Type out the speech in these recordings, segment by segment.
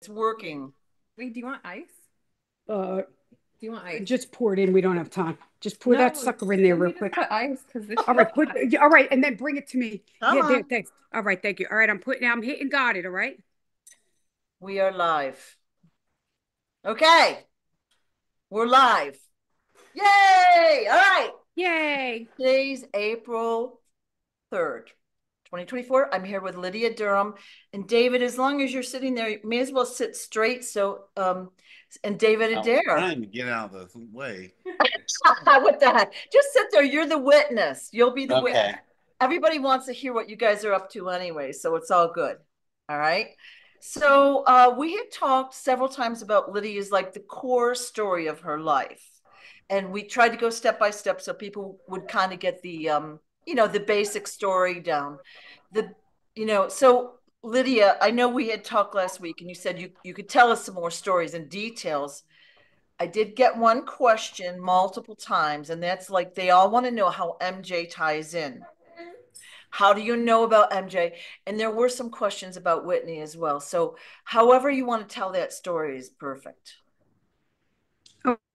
It's working. Wait, do you want ice? Uh, Do you want ice? just pour it in. We don't have time. Just pour that sucker in there real quick. Put ice because this. All right, is put. hot. yeah, All right, and then bring it to me. Come yeah, there. on. Thanks. All right, thank you. All right, I'm putting. I'm hitting. Got it. All right. We are live. Okay. We're live. Yay! All right. Yay! Today's April 3rd, 2024. I'm here with Lydia Durham and David. As long as you're sitting there, you may as well sit straight. So, um, and David I'm Adair. trying to get out of the way. what the heck? Just sit there. You're the witness. You'll be the Okay. witness. Everybody wants to hear what you guys are up to anyway, so it's all good. All right. So uh, we had talked several times about Lydia's like the core story of her life, and we tried to go step by step so people would kind of get the um, you know the basic story down. The you know so Lydia, I know we had talked last week, and you said you you could tell us some more stories and details. I did get one question multiple times, and that's like they all want to know how MJ ties in. How do you know about MJ? And there were some questions about Whitney as well. So, however you want to tell that story is perfect.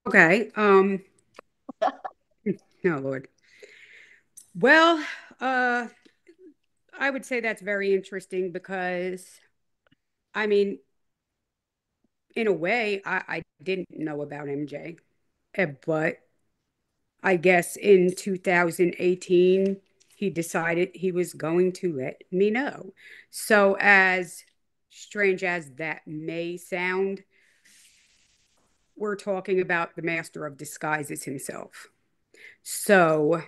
Okay. Um. No, Lord. Well, uh, I would say that's very interesting because, I mean, in a way, I, I didn't know about MJ, eh, but I guess in 2018, he decided he was going to let me know. So, as strange as that may sound, we're talking about the master of disguises himself. So,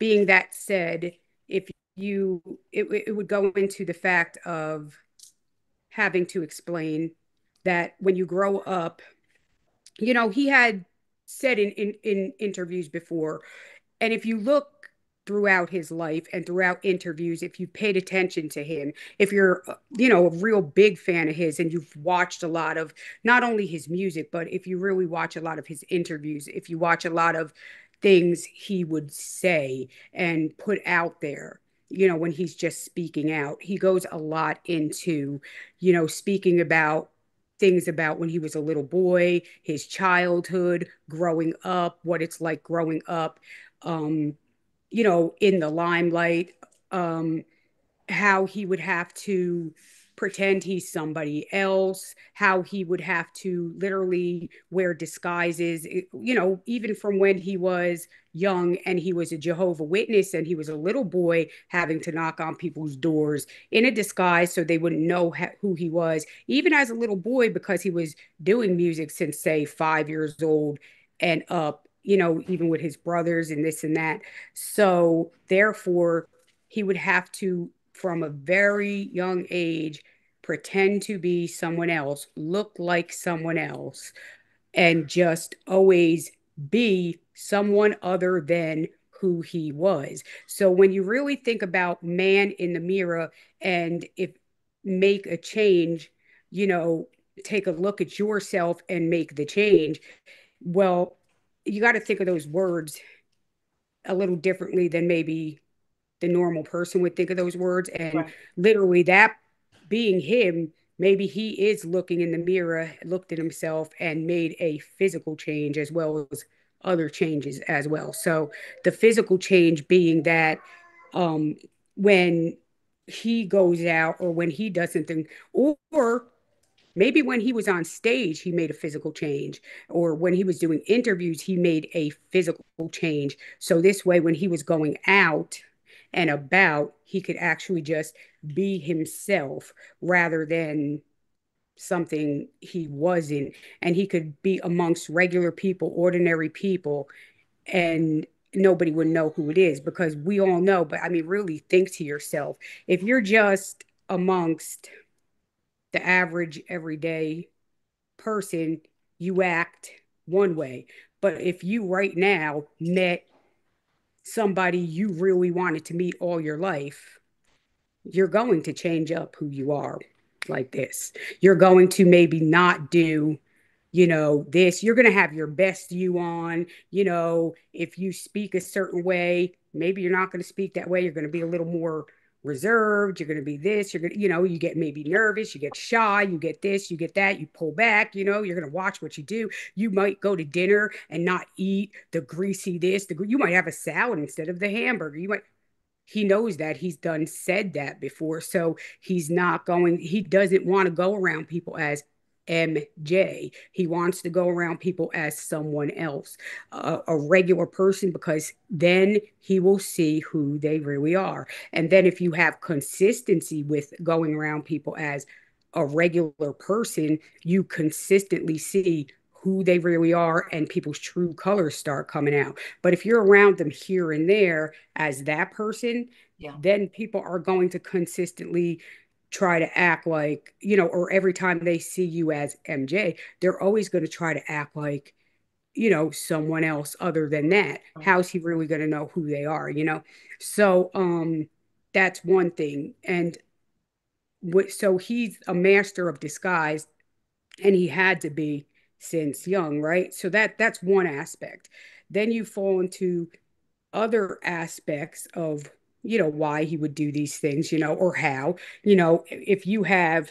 being that said, if you, it, it would go into the fact of having to explain that when you grow up, you know, he had said in, in, in interviews before, and if you look throughout his life and throughout interviews, if you paid attention to him, if you're, uh, you know, a real big fan of his and you've watched a lot of not only his music, but if you really watch a lot of his interviews, if you watch a lot of things he would say and put out there, you know, when he's just speaking out, he goes a lot into, you know, speaking about things about when he was a little boy, his childhood, growing up, what it's like growing up, um, you know, in the limelight, um, how he would have to pretend he's somebody else, how he would have to literally wear disguises, eh, you know, even from when he was young and he was a Jehovah Witness and he was a little boy having to knock on people's doors in a disguise so they wouldn't know ha- who he was, even as a little boy because he was doing music since say 5 years old and up, you know, even with his brothers and this and that. So therefore, he would have to, from a very young age, pretend to be someone else, look like someone else, and just always be someone other than who he was. So when you really think about man in the mirror and if make a change, you know, take a look at yourself and make the change, well, you got to think of those words a little differently than maybe the normal person would think of those words. And Right. literally, that being him, maybe he is looking in the mirror, looked at himself, and made a physical change as well as other changes as well. So, the physical change being that um, when he goes out or when he does something, or maybe when he was on stage, he made a physical change, or when he was doing interviews, he made a physical change. So, this way, when he was going out, and about, he could actually just be himself rather than something he wasn't. And he could be amongst regular people, ordinary people, and nobody would know who it is because we all know. But I mean, really think to yourself if you're just amongst the average everyday person, you act one way. But if you right now met somebody you really wanted to meet all your life, you're going to change up who you are like this. You're going to maybe not do, you know, this. You're going to have your best you on. You know, if you speak a certain way, maybe you're not going to speak that way. You're going to be a little more reserved, you're going to be this, you're going to, you know, you get maybe nervous, you get shy, you get this, you get that, you pull back, you know, you're going to watch what you do. You might go to dinner and not eat the greasy this, the you might have a salad instead of the hamburger. You might he knows that he's done said that before so he's not going he doesn't want to go around people as MJ. He wants to go around people as someone else, uh, a regular person, because then he will see who they really are. And then if you have consistency with going around people as a regular person, you consistently see who they really are and people's true colors start coming out. But if you're around them here and there as that person, yeah. then people are going to consistently try to act like, you know, or every time they see you as MJ, they're always going to try to act like, you know, someone else other than that. How's he really going to know who they are, you know? So, um, that's one thing. And what, so he's a master of disguise and he had to be since young, right? So that that's one aspect. Then you fall into other aspects of you know, why he would do these things, you know, or how, you know, if you have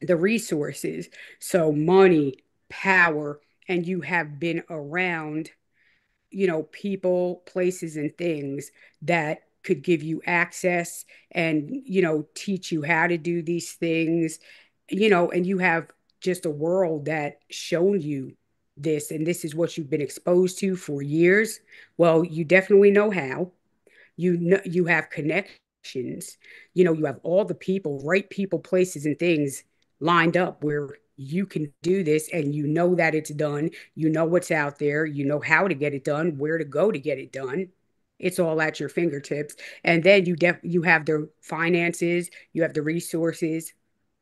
the resources, so money, power, and you have been around, you know, people, places, and things that could give you access and, you know, teach you how to do these things, you know, and you have just a world that shown you this and this is what you've been exposed to for years. Well, you definitely know how you know you have connections. You know you have all the people right people places and things lined up where you can do this and you know that it's done. You know what's out there. You know how to get it done where to go to get it done. It's all at your fingertips. And then you def you have the finances you have the resources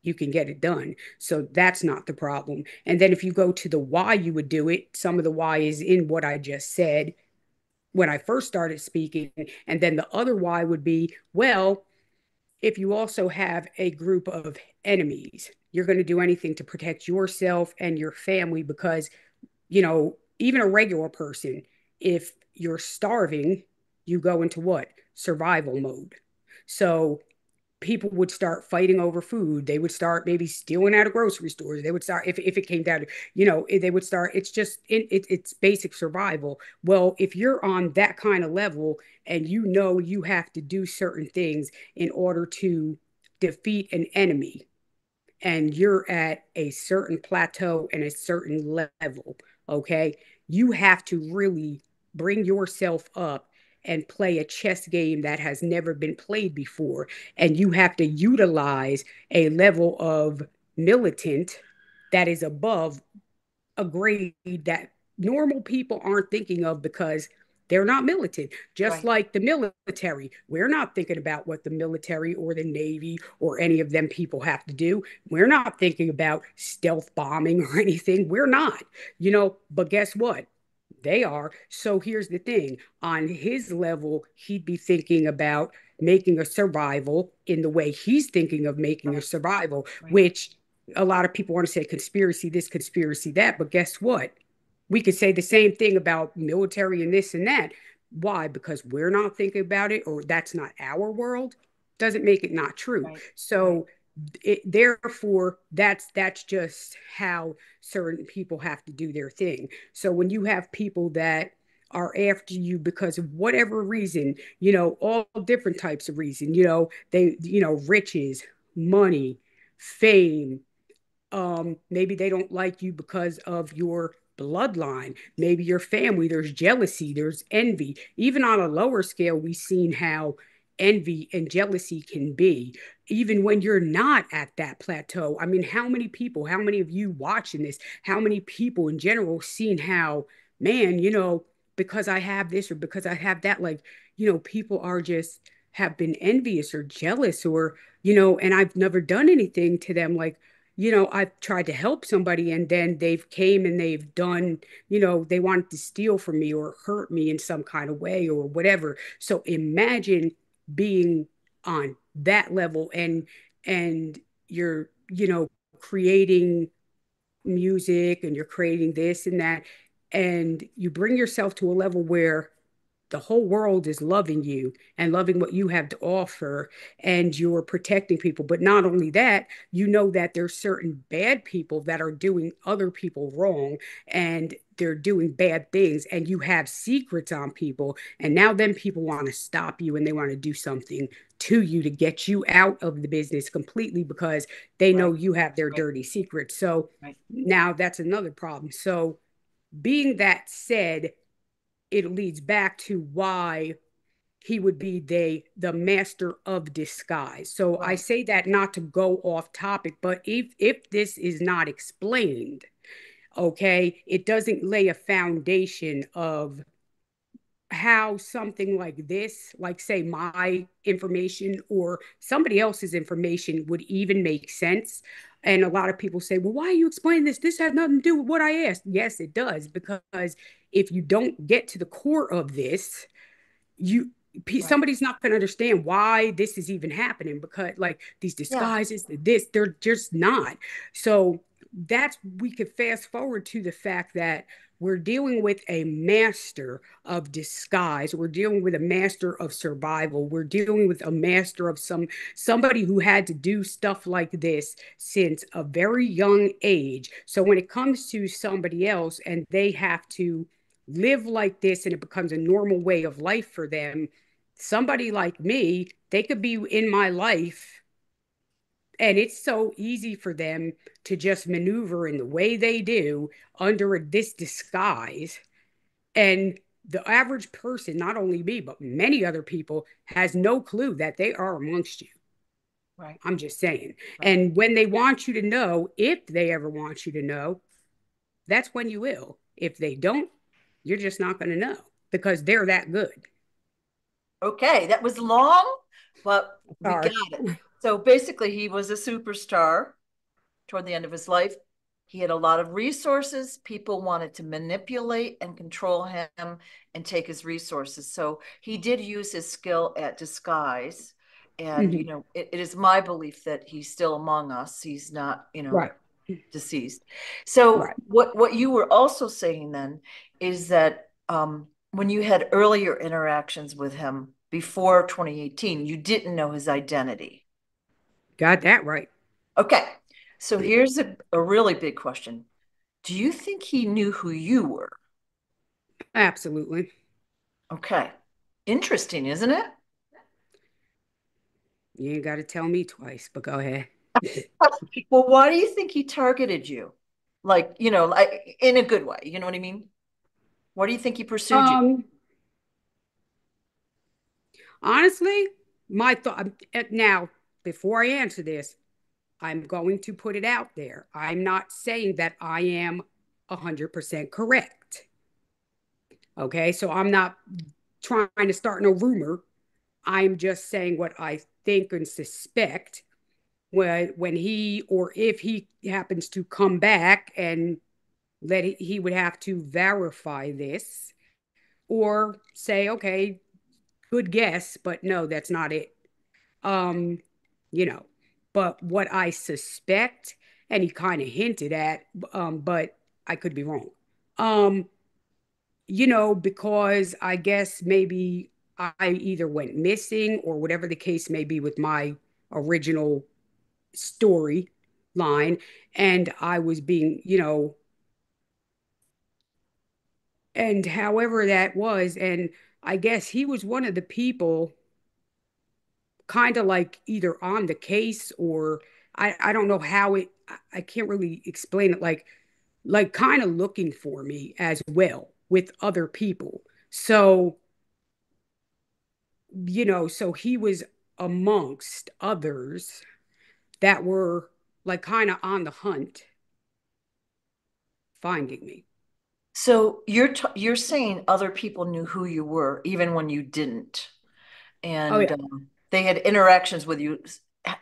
you can get it done. So that's not the problem. And then if you go to the why you would do it some of the why is in what i just said when I first started speaking. And then the other why would be, well, if you also have a group of enemies, you're going to do anything to protect yourself and your family because, you know, even a regular person, if you're starving, you go into what? Survival mode. So people would start fighting over food. They would start maybe stealing out of grocery stores. They would start if, if it came down to, you know, they would start, it's just, it, it, it's basic survival. Well, if you're on that kind of level and you know you have to do certain things in order to defeat an enemy and you're at a certain plateau and a certain level, okay, you have to really bring yourself up and play a chess game that has never been played before. And you have to utilize a level of militant that is above a grade that normal people aren't thinking of because they're not militant. Just right. like the military, we're not thinking about what the military or the Navy or any of them people have to do. We're not thinking about stealth bombing or anything. We're not, you know, but guess what? They are. So here's the thing on his level, he'd be thinking about making a survival in the way he's thinking of making right. a survival, right. which a lot of people want to say conspiracy this, conspiracy that. But guess what? We could say the same thing about military and this and that. Why? Because we're not thinking about it, or that's not our world, doesn't make it not true. Right. So it, therefore that's that's just how certain people have to do their thing. So when you have people that are after you because of whatever reason you know all different types of reason you know they you know riches money fame um maybe they don't like you because of your bloodline. Maybe your family there's jealousy there's envy. Even on a lower scale we've seen how envy and jealousy can be even when you're not at that plateau. I mean how many people how many of you watching this how many people in general seeing how man you know because i have this or because i have that like you know people are just have been envious or jealous or you know and i've never done anything to them. Like you know i've tried to help somebody and then they've came and they've done you know they wanted to steal from me or hurt me in some kind of way or whatever. So imagine being on that level and and you're you know creating music and you're creating this and that and you bring yourself to a level where the whole world is loving you and loving what you have to offer and you're protecting people. But not only that you know that there's certain bad people that are doing other people wrong and they're doing bad things and you have secrets on people and now then people want to stop you and they want to do something to you to get you out of the business completely because they right. know you have their right. dirty secrets so right. now that's another problem so being that said it leads back to why he would be the the master of disguise. So. I say that not to go off topic, but if if this is not explained, okay, it doesn't lay a foundation of how something like this, like say my information or somebody else's information would even make sense. And a lot of people say, well, why are you explaining this? This has nothing to do with what I asked. Yes, it does, because if you don't get to the core of this, you right. somebody's not going to understand why this is even happening because like these disguises, yeah. this, they're just not. So that's we could fast forward to the fact that we're dealing with a master of disguise. We're dealing with a master of survival. We're dealing with a master of some somebody who had to do stuff like this since a very young age. So when it comes to somebody else and they have to live like this and it becomes a normal way of life for them, somebody like me, they could be in my life and it's so easy for them to just maneuver in the way they do under this disguise. And the average person, not only me, but many other people, has no clue that they are amongst you. Right. I'm just saying. Right. And when they want you to know, if they ever want you to know, that's when you will. If they don't, you're just not going to know because they're that good. Okay, that was long, but we Sorry. got it. So basically, he was a superstar toward the end of his life. He had a lot of resources. People wanted to manipulate and control him and take his resources. So he did use his skill at disguise. And, mm-hmm. you know, it, it is my belief that he's still among us. He's not, you know, right. deceased. So right. what, what you were also saying then is that um, when you had earlier interactions with him before 2018, you didn't know his identity. Got that right. Okay. So here's a, a really big question. Do you think he knew who you were? Absolutely. Okay. Interesting, isn't it? You ain't got to tell me twice, but go ahead. well, why do you think he targeted you? Like, you know, like in a good way. You know what I mean? Why do you think he pursued um, you? Honestly, my thought now before I answer this, I'm going to put it out there. I'm not saying that I am 100% correct. Okay, so I'm not trying to start no rumor. I'm just saying what I think and suspect when when he or if he happens to come back and that he, would have to verify this or say okay good guess but no that's not it um you know. But what I suspect, and he kind of hinted at, um, but I could be wrong. Um, you know, because I guess maybe I either went missing or whatever the case may be with my original story line, and I was being, you know, and however that was, and I guess he was one of the people kind of like either on the case or I, I don't know how it I can't really explain it like like kind of looking for me as well with other people. So you know, so he was amongst others that were like kind of on the hunt finding me. So you're t- you're saying other people knew who you were even when you didn't. And oh, yeah. um, they had interactions with you.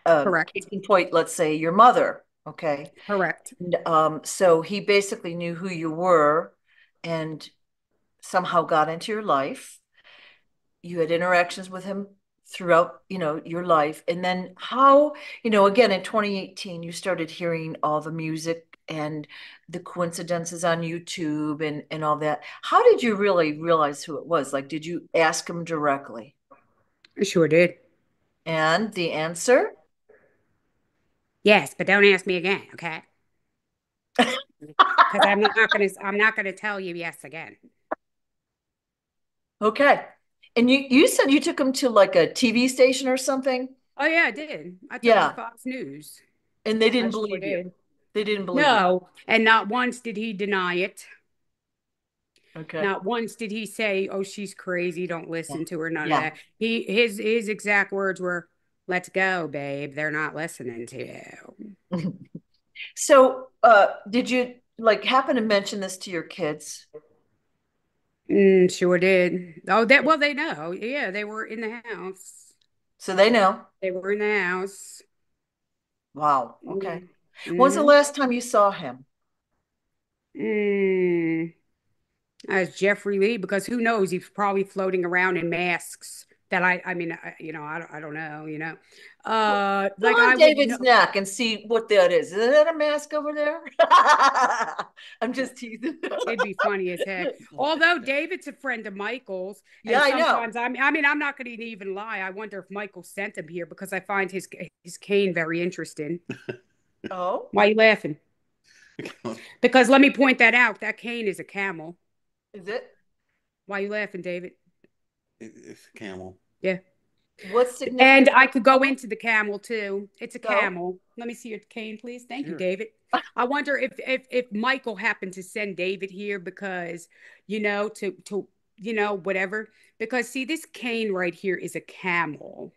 Uh, Correct. Case in point, let's say your mother. Okay. Correct. And, um, so he basically knew who you were and somehow got into your life. You had interactions with him throughout, you know, your life. And then how, you know, again in 2018, you started hearing all the music and the coincidences on YouTube and and all that. How did you really realize who it was? Like, did you ask him directly? I sure did. And the answer? Yes, but don't ask me again, okay? Because I'm not gonna I'm not gonna tell you yes again. Okay. And you you said you took him to like a TV station or something, Oh yeah, I did. I took Yeah. to Fox News. and they didn't sure believe you. did. They didn't believe you. No, and not once did he deny it. Okay. Not once did he say, "Oh, she's crazy. Don't listen to her." None Yeah. of that. He his his exact words were, "Let's go, babe. They're not listening to you." So, uh, did you like happen to mention this to your kids? Mm, sure did. Oh, that well, they know. Yeah, they were in the house. So they know. They were in the house. Wow. Okay. Mm, When's the mhm. last time you saw him? Mm, as Jeffrey Lee, because who knows? He's probably floating around in masks that I, I mean, I, you know, I don't, I don't know, you know. Uh, Go like on I would David's know. neck and see what that is. Is that a mask over there? I'm just teasing. It'd be funny as heck. Although David's a friend of Michael's, Yeah, I know. sometimes I mean, I mean, I'm not going to even lie. I wonder if Michael sent him here because I find his his cane very interesting. Oh, Why are you laughing? Because let me point that out. That cane is a camel. Is it? Why are you laughing, David? It's a camel. Yeah. What's significant? And I could go into the camel too. It's a Go. camel. Let me see your cane, please. Thank you, David. I wonder if if if Michael happened to send David here because you know to to you know whatever because see this cane right here is a camel.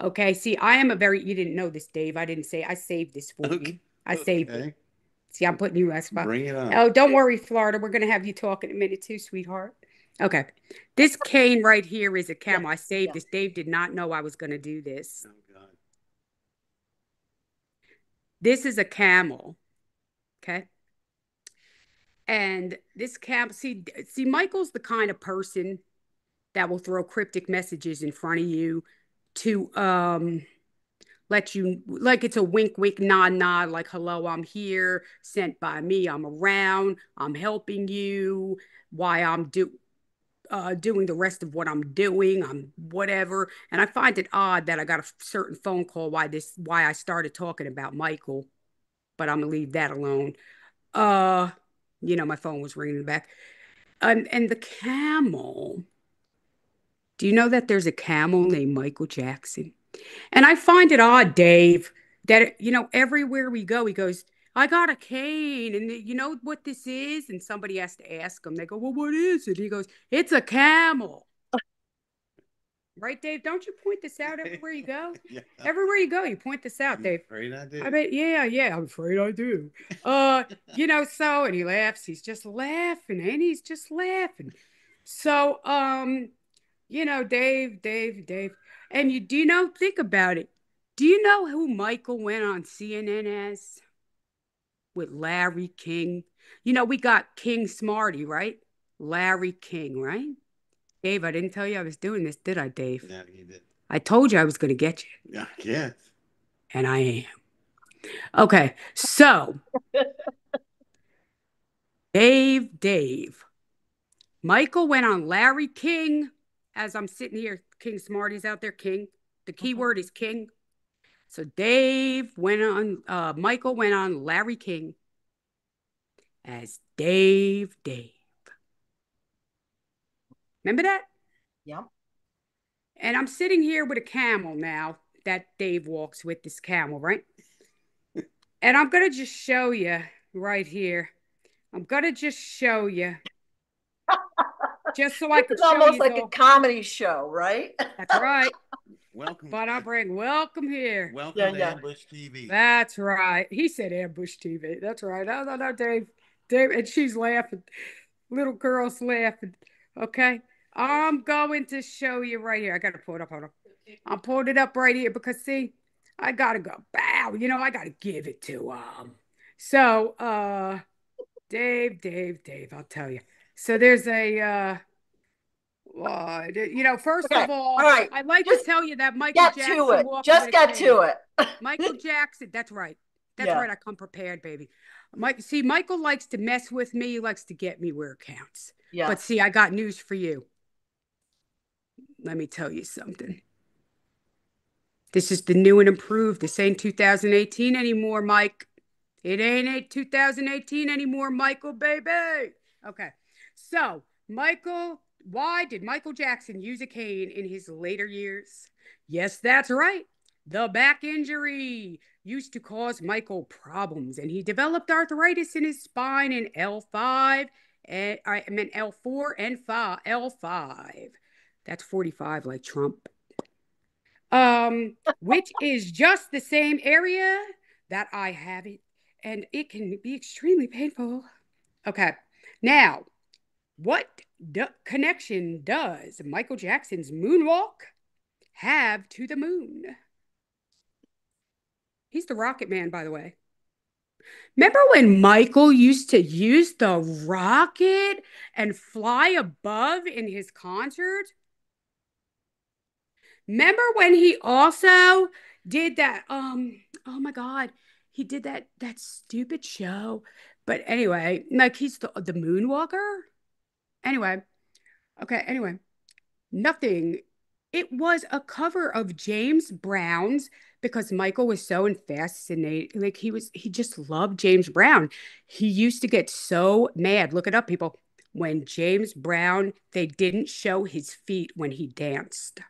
Okay, see, I am a very you didn't know this, Dave. I didn't say I saved this for you. Okay. I saved it. Okay. See, I'm putting you as spot. Bring it on. Oh, don't worry, Florida. We're gonna have you talk in a minute too, sweetheart. Okay. This cane right here is a camel. I saved yeah. this. Dave did not know I was gonna do this. Oh, God. This is a camel. Okay. And this camel, see, see, Michael's the kind of person that will throw cryptic messages in front of you to um let you like it's a wink wink nod nod like hello i'm here sent by me i'm around i'm helping you why i'm do uh doing the rest of what i'm doing i'm whatever. And i find it odd that i got a certain phone call why this why i started talking about michael but i'm gonna leave that alone. Uh you know my phone was ringing in the back. And and the camel do you know that there's a camel named michael jackson and I find it odd, Dave, that you know everywhere we go, he goes, "I got a cane," and you know what this is, and somebody has to ask him. They go, "Well, what is it?" He goes, "It's a camel." Right, Dave? Don't you point this out everywhere you go? Yeah. Everywhere you go, you point this out, I'm Dave. afraid I did. I bet, yeah, yeah, I'm afraid I do. Uh, you know, so, and he laughs, he's just laughing, and he's just laughing. So, um, you know, Dave, Dave, Dave, and you do you know, think about it. Do you know who Michael went on CNN as? With Larry King. You know, we got King Smarty, right? Larry King, right? Dave, I didn't tell you I was doing this, did I, Dave? Yeah, you did. I told you I was going to get you, Yeah, yes. and I am. Okay, so Dave, Dave. Michael went on Larry King as I'm sitting here. King Smarties out there, King. The key word is King. So Dave went on, uh, Michael went on Larry King as Dave, Dave. Remember that? Yep. And I'm sitting here with a camel now that Dave walks with this camel, right? And I'm going to just show you right here. I'm going to just show you. Just so I This could is show almost you. like a comedy show, right? That's right. Welcome. But I bring welcome here. Welcome Yeah, to yeah. Ambush TV. That's right. He said ambush TV. That's right. No, no, no, Dave. Dave, and she's laughing. Little girl's laughing. Okay. I'm going to show you right here. I got to pull it up. Hold on. I'm pulling it up right here because, see, I got to go bow. You know, I got to give it to him. So, uh, Dave, Dave, Dave, I'll tell you. So there's a, uh, uh, you know, first Okay, of all, all right, I'd like just to tell you that Michael Get Jackson it. Just get to it. Michael Jackson, that's right. That's Yeah. right. I come prepared, baby. Mike, see, Michael likes to mess with me. He likes to get me where it counts. Yeah. But see, I got news for you. Let me tell you something. This is the new and improved. This ain't 2018 anymore, Mike. It ain't 2018 anymore, Michael, baby. Okay. So, Michael, why did Michael Jackson use a cane in his later years? Yes, that's right. The back injury used to cause Michael problems, and he developed arthritis in his spine in L5 and I meant L4 and 5 L5. That's 45 like Trump. Um, which is just the same area that I have it, and it can be extremely painful. Okay. Now, what connection does Michael Jackson's moonwalk have to the moon? He's the rocket man, by the way. Remember when Michael used to use the rocket and fly above in his concert? Remember when he also did that um oh my god, he did that that stupid show. But anyway, like he's the the moonwalker. Anyway, okay, anyway. Nothing. It was a cover of James Brown's because Michael was so fascinated. Like he was, he just loved James Brown. He used to get so mad. Look it up, people. When James Brown, they didn't show his feet when he danced.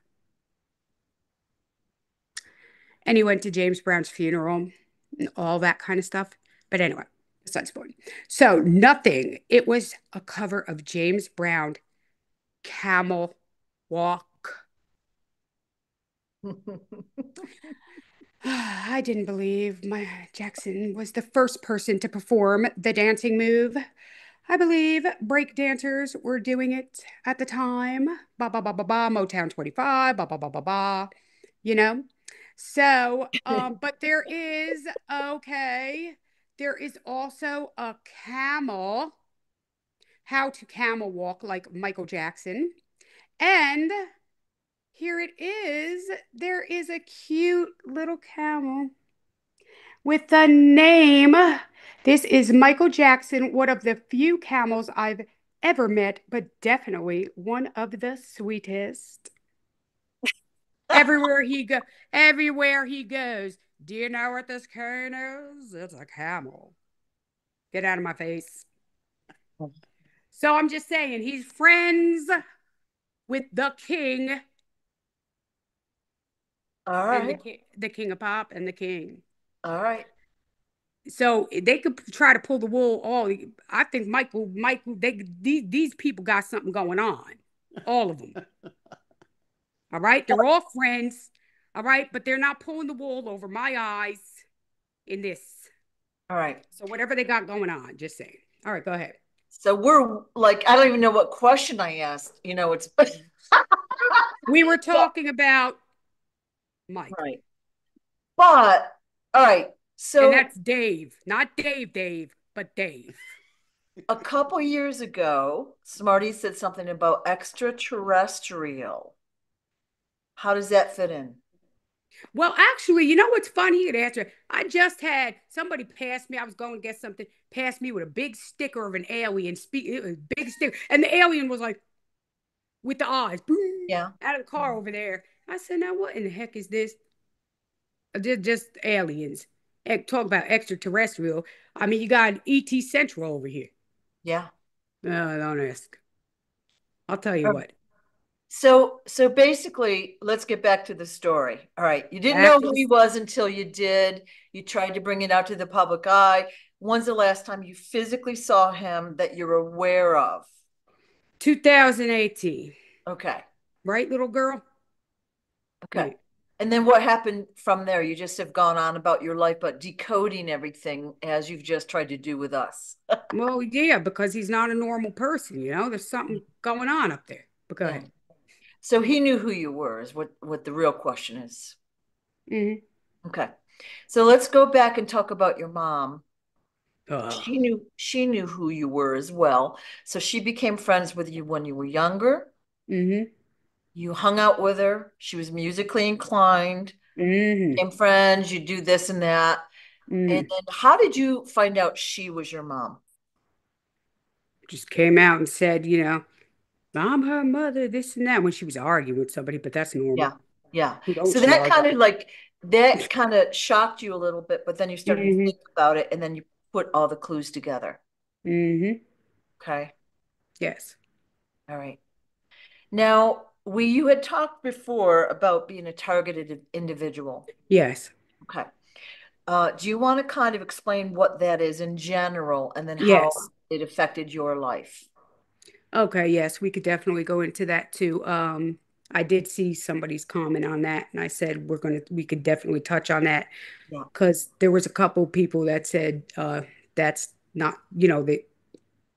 And he went to James Brown's funeral and all that kind of stuff. But anyway, besides the. So nothing. It was a cover of James Brown, Camel Walk. I didn't believe my Jackson was the first person to perform the dancing move. I believe break dancers were doing it at the time. Ba ba ba ba ba Motown 25, ba ba ba ba ba. You know? So, um, but there is okay, there is also a camel, how to camel walk like Michael Jackson. And here it is. There is a cute little camel with the name. This is Michael Jackson, one of the few camels I've ever met, but definitely one of the sweetest. everywhere he go, everywhere he goes. Do you know what this cane is? It's a camel. Get out of my face. So I'm just saying, he's friends with the king All and the, right. ki- the king of pop and the king. All right. So they could try to pull the wool. All I think Michael, Michael, they these these people got something going on, all of them. All right, they're all friends. All right, but they're not pulling the wool over my eyes in this. All right. So whatever they got going on, just saying. All right, go ahead. So we're like, I don't even know what question I asked. You know, it's We were talking about Mike, right. But all right. So and that's Dave, not Dave, Dave, but Dave. a couple years ago, Smarty said something about extraterrestrial. How does that fit in? Well, actually, you know what's funny? He'd answer. I just had somebody pass me. I was going to get something. Pass me with a big sticker of an alien. Speak, it was big sticker, and the alien was like, with the eyes, boom, Yeah. out of the car over there. I said, "Now what in the heck is this? Uh, Just, just aliens. Talk about extraterrestrial. I mean, you got an ET Central over here. Yeah. No, don't ask. I'll tell you what. So so basically, let's get back to the story. All right. You didn't know who he was until you did. You tried to bring it out to the public eye. When's the last time you physically saw him that you're aware of? 2018, Okay. right, little girl? Okay. Right. And then what happened from there? You just have gone on about your life, but decoding everything as you've just tried to do with us. Well, yeah, because he's not a normal person, you know. There's something mm. going on up there. But go Yeah. ahead. So he knew who you were, is what, what the real question is. Mhm. Okay. So let's go back and talk about your mom. Ugh. She knew she knew who you were as well. So she became friends with you when you were younger. Mm-hmm. You hung out with her. She was musically inclined. Mm-hmm. Became friends. You do this and that. Mm. And then how did you find out she was your mom? Just came out and said, you know, I'm her mother, this and that, when she was arguing with somebody, but that's normal. Yeah. Yeah. So that kind of like that kind of shocked you a little bit, but then you started to Mhm. think about it and then you put all the clues together. Mm-hmm. Okay. Yes. All right. Now, we you had talked before about being a targeted individual. Yes. Okay. Uh, do you want to kind of explain what that is in general and then how Yes. it affected your life? Okay, yes, we could definitely go into that too. Um, I did see somebody's comment on that, and I said we're gonna we could definitely touch on that Yeah. because there was a couple people that said uh that's not, you know, they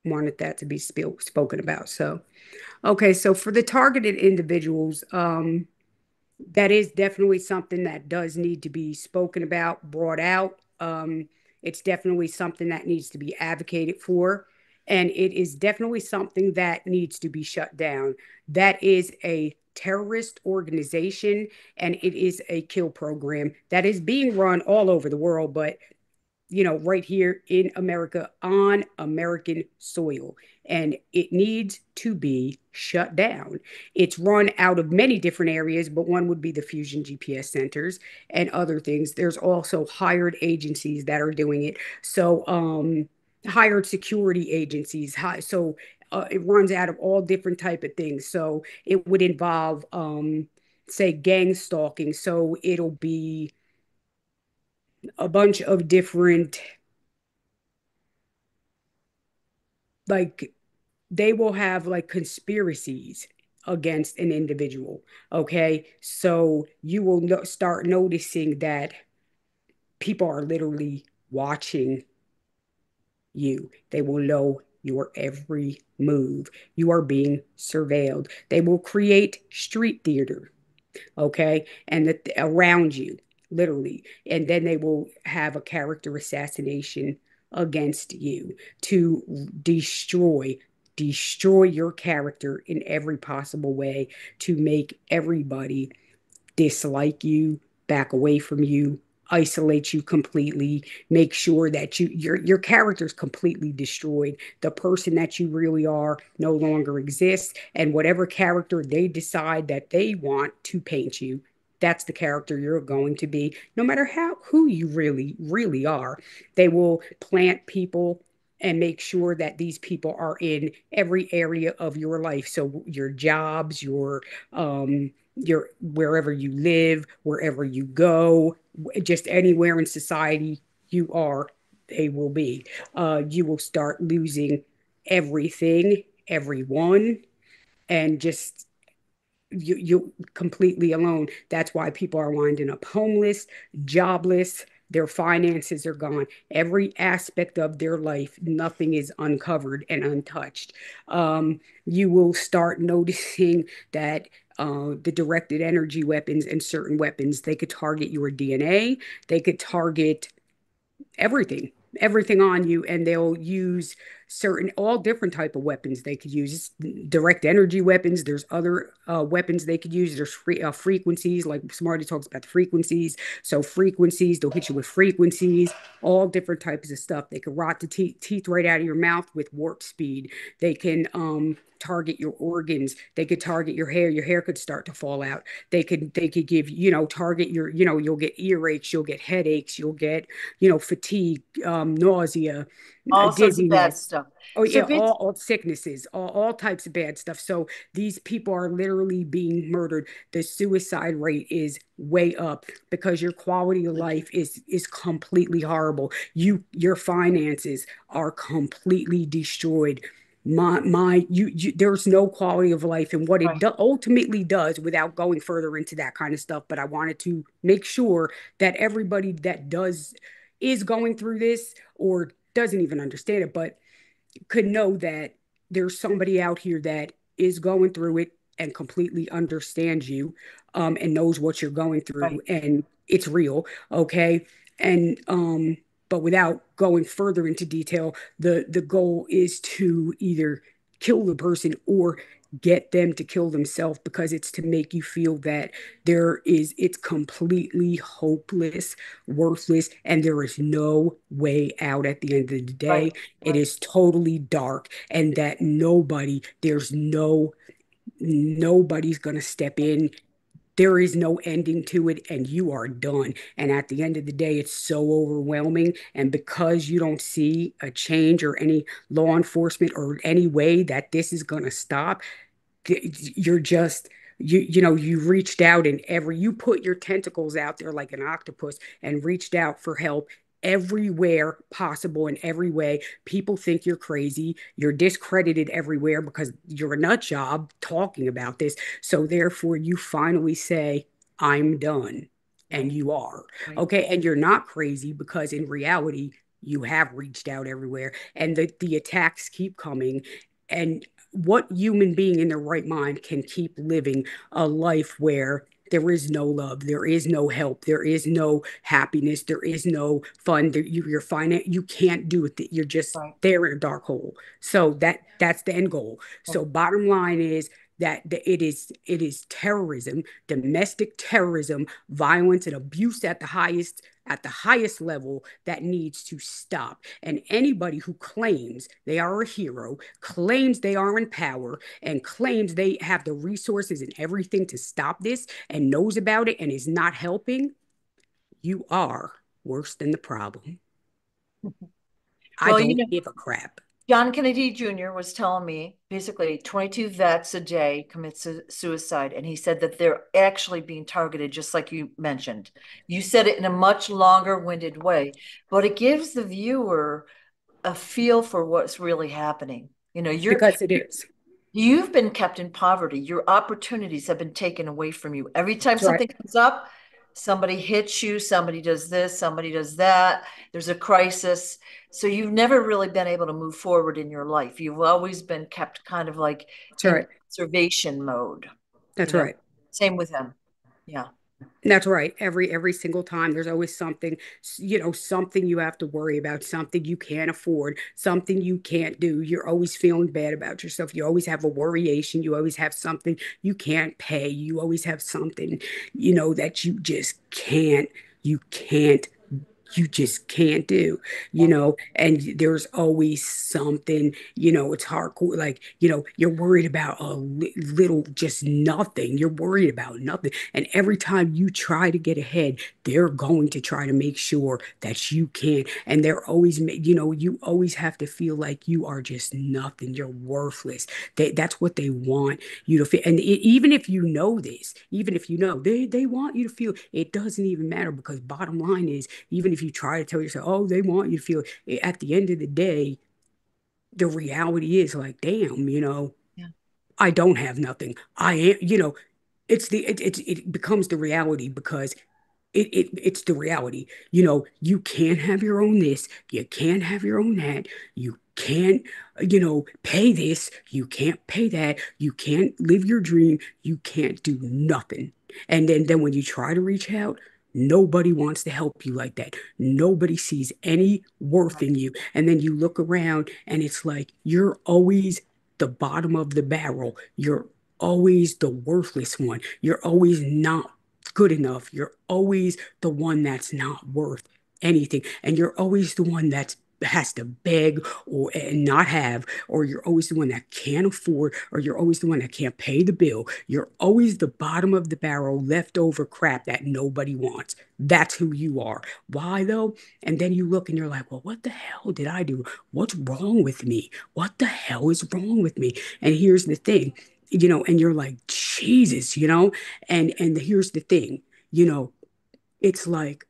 wanted that to be sp spoken about. So, okay, so for the targeted individuals, um, that is definitely something that does need to be spoken about, brought out. Um, it's definitely something that needs to be advocated for. And it is definitely something that needs to be shut down. That is a terrorist organization and it is a kill program that is being run all over the world, but you know, right here in America on American soil. And it needs to be shut down. It's run out of many different areas, but one would be the fusion GPS centers and other things. There's also hired agencies that are doing it. So, um, hired security agencies. Hi, so uh, it runs out of all different type of things. So it would involve, um, say, gang stalking. So it'll be a bunch of different like they will have like conspiracies against an individual okay so you will no start noticing that people are literally watching you. They will know your every move. You are being surveilled. They will create street theater okay and that around you literally. And then they will have a character assassination against you to destroy destroy your character in every possible way to make everybody dislike you back away from you isolate you completely make sure that you your your character's completely destroyed. The person that you really are no longer exists and whatever character they decide that they want to paint you that's the character you're going to be. No matter how who you really really are they will plant people and make sure that these people are in every area of your life. So your jobs your um your wherever you live wherever you go just anywhere in society you are they will be uh you will start losing everything everyone and just you you completely alone. That's why people are winding up homeless, jobless. Their finances are gone. Every aspect of their life, nothing is uncovered and untouched. Um, you will start noticing that uh, the directed energy weapons and certain weapons, they could target your DNA, they could target everything everything on you and they'll use certain all different type of weapons they could use. Direct energy weapons. There's other uh, weapons they could use. There's free, uh, frequencies like smarty talks about the frequencies. So frequencies they'll hit you with frequencies all different types of stuff. They could rot the te- teeth right out of your mouth with warp speed. They can um, target your organs. They could target your hair. Your hair could start to fall out. They could they could give you know target your you know you'll get earaches you'll get headaches you'll get you know fatigue um, nausea all sorts of bad stuff. Oh So yeah, all, all sicknesses, all, all types of bad stuff. So these people are literally being murdered. The suicide rate is way up because your quality of life is is completely horrible. You your finances are completely destroyed. My my you, you there's no quality of life and what it Right. do, ultimately does without going further into that kind of stuff. But I wanted to make sure that everybody that does is going through this or doesn't even understand it, but could know that there's somebody out here that is going through it and completely understands you um, and knows what you're going through Right. and it's real okay and um but without going further into detail the the goal is to either kill the person or get them to kill themselves because it's to make you feel that there is it's completely hopeless worthless and there is no way out at the end of the day Right. it Right. is totally dark and that nobody there's no nobody's going to step in there is no ending to it and you are done. And at the end of the day it's so overwhelming. And because you don't see a change or any law enforcement or any way that this is going to stop you're just you you know you reached out and every you put your tentacles out there like an octopus and reached out for help everywhere possible in every way. People think you're crazy. You're discredited everywhere because you're a nut job talking about this. So therefore you finally say i'm done and you are. Right. okay? And you're not crazy because in reality you have reached out everywhere and the the attacks keep coming. And what human being in their right mind can keep living a life where there is no love, there is no help, there is no happiness, there is no fun. There, you, you're fine. You can't do it. You're just Right. there in a dark hole. So that that's the end goal. So bottom line is that it is it is terrorism, domestic terrorism, violence, and abuse at the highest at the highest level that needs to stop. And anybody who claims they are a hero, claims they are in power, and claims they have the resources and everything to stop this and knows about it and is not helping, you are worse than the problem. I Well, don't you know- give a crap. John Kennedy Jr. was telling me basically 22 vets a day commit su- suicide, and he said that they're actually being targeted, just like you mentioned. You said it in a much longer winded way, but it gives the viewer a feel for what's really happening. You know, you're Because it is. you've been kept in poverty. Your opportunities have been taken away from you. Every time That's right. something comes up, somebody hits you, somebody does this, somebody does that. There's a crisis. So you've never really been able to move forward in your life. You've always been kept kind of like That's in right. conservation mode. That's you know? right. Same with him. Yeah. That's right. Every every single time there's always something, you know, something you have to worry about, something you can't afford, something you can't do. You're always feeling bad about yourself. You always have a worryation. You always have something you can't pay. You always have something, you know, that you just can't, you can't you just can't do, you know, and there's always something, you know, it's hardcore. Like, you know, you're worried about a li- little, just nothing. You're worried about nothing. And every time you try to get ahead, they're going to try to make sure that you can't. And they're always, you know, you always have to feel like you are just nothing. You're worthless. They, that's what they want you to feel. And e- even if you know this, even if you know, they, they want you to feel, it doesn't even matter because bottom line is, even if you try to tell yourself, oh, they want you to feel, it, at the end of the day, the reality is like, damn, you know, Yeah. I don't have nothing. I am, you know, it's the it it, it becomes the reality because it, it it's the reality. You know, you can't have your own this, you can't have your own that, you can't, you know, pay this, you can't pay that, you can't live your dream, you can't do nothing. And then then when you try to reach out, nobody wants to help you like that. Nobody sees any worth in you. And then you look around and it's like you're always the bottom of the barrel. You're always the worthless one. You're always not good enough. You're always the one that's not worth anything. And you're always the one that's has to beg or and not have, or you're always the one that can't afford, or you're always the one that can't pay the bill. You're always the bottom of the barrel, leftover crap that nobody wants. That's who you are. Why though? And then you look and you're like, well, what the hell did I do? What's wrong with me? What the hell is wrong with me? And here's the thing, you know, and you're like, Jesus, you know, and and here's the thing, you know, it's like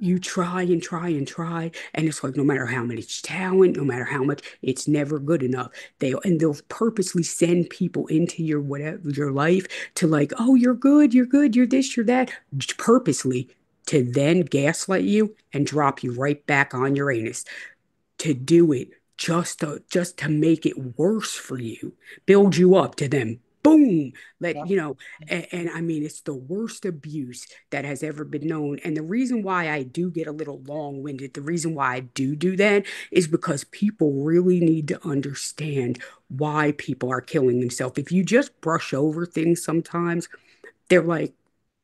you try and try and try, and it's like no matter how much talent, no matter how much, it's never good enough. They and they'll purposely send people into your whatever your life to like, oh, you're good, you're good, you're this, you're that, purposely to then gaslight you and drop you right back on your anus to do it just to just to make it worse for you build you up to them boom, let Yeah. you know, and, and I mean, it's the worst abuse that has ever been known. And the reason why I do get a little long-winded, the reason why I do do that is because people really need to understand why people are killing themselves. If you just brush over things sometimes, they're like,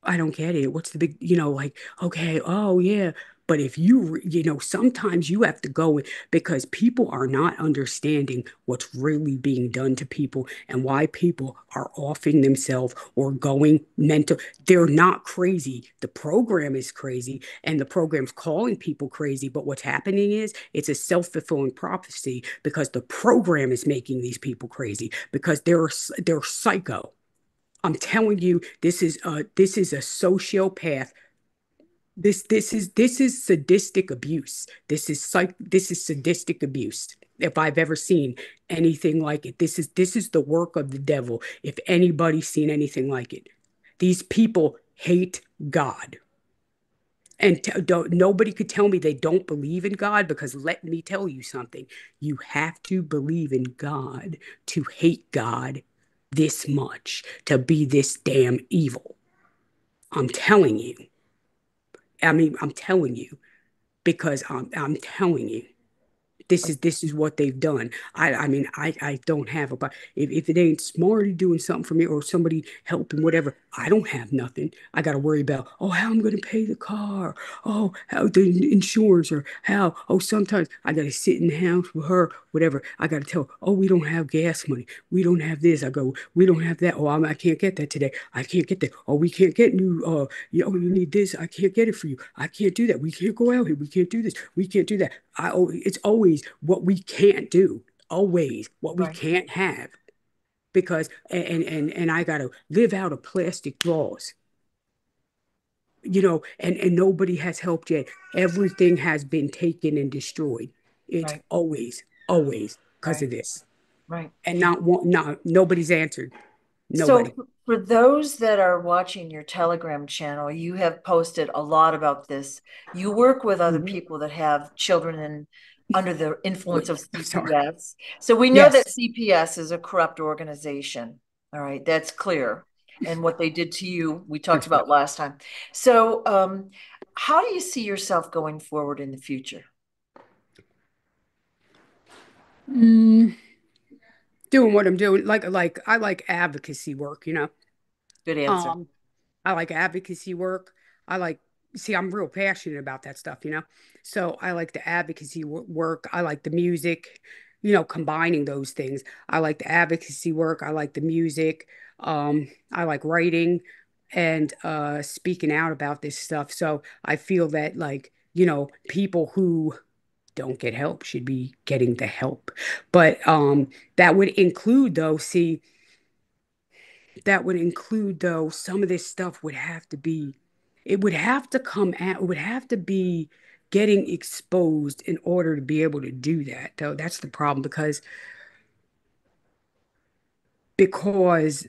I don't get it. What's the big, you know, like, okay, oh yeah. But if you, you know, sometimes you have to go because people are not understanding what's really being done to people and why people are offing themselves or going mental. They're not crazy. The program is crazy and the program's calling people crazy. But what's happening is it's a self-fulfilling prophecy because the program is making these people crazy because they're they're psycho. I'm telling you, this is a this is a sociopath. This this is this is sadistic abuse. This is psych this is sadistic abuse. If I've ever seen anything like it, this is this is the work of the devil. If anybody's seen anything like it, these people hate God. And t- nobody could tell me they don't believe in God because let me tell you something. You have to believe in God to hate God this much, to be this damn evil. I'm telling you. I mean, I'm telling you because I'm I'm telling you. This is this is what they've done. I I mean I I don't have a but if, if it ain't Smarty doing something for me or somebody helping whatever, I don't have nothing. I got to worry about oh how I'm gonna pay the car, oh how the insurance or how oh sometimes I got to sit in the house with her whatever. I got to tell oh we don't have gas money, we don't have this. I go we don't have that. Oh I'm, I can't get that today. I can't get that. Oh we can't get new. Uh you know you need this. I can't get it for you. I can't do that. We can't go out here. We can't do this. We can't do that. I it's always what we can't do, always what we can't have, because and and and I gotta live out of plastic drawers, you know, and and nobody has helped yet. Everything has been taken and destroyed. It's Right. always, always because Right. of this, Right. and not one, not nobody's answered. Nobody. So for those that are watching your Telegram channel, you have posted a lot about this. You work with other Mhm. people that have children in under the influence of I'm sorry. CPS. So we know Yes. that CPS is a corrupt organization. All right, that's clear. And what they did to you, we talked about last time. So um, how do you see yourself going forward in the future? Mm, doing what I'm doing, like like I like advocacy work, you know. Good answer. Um, I like advocacy work. I like, see, I'm real passionate about that stuff, you know? So I like the advocacy wo- work. I like the music, you know, combining those things. I like the advocacy work. I like the music. Um, I like writing and uh, speaking out about this stuff. So I feel that, like, you know, people who don't get help should be getting the help. But um, that would include, though, see, that would include though some of this stuff would have to be it would have to come out it would have to be getting exposed in order to be able to do that though that's the problem because because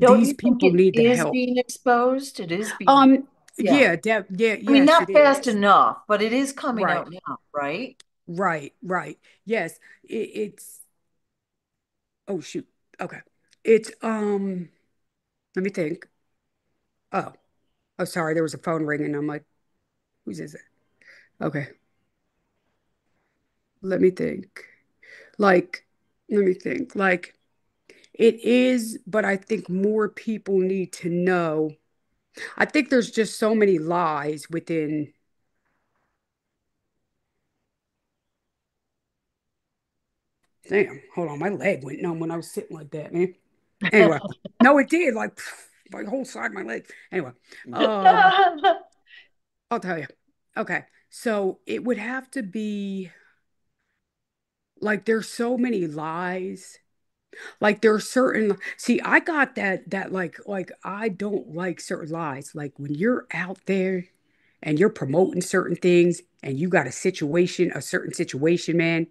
Don't these people it need the is help being exposed? It is being, um yeah. yeah de- yeah I mean, yes not fast is enough, but it is coming right out now, right? right right yes it, it's oh shoot okay it's um let me think oh oh sorry there was a phone ringing I'm like whose is it okay let me think. Like, let me think. Like, it is, but I think more people need to know. I think there's just so many lies within. Damn, hold on, my leg went numb when I was sitting like that, man. Anyway, no, it did. Like, my whole side of my leg. Anyway, um, I'll tell you. Okay, so it would have to be like there's so many lies Like there are certain see, I got that that like like I don't like certain lies. Like when you're out there and you're promoting certain things and you got a situation, a certain situation, man,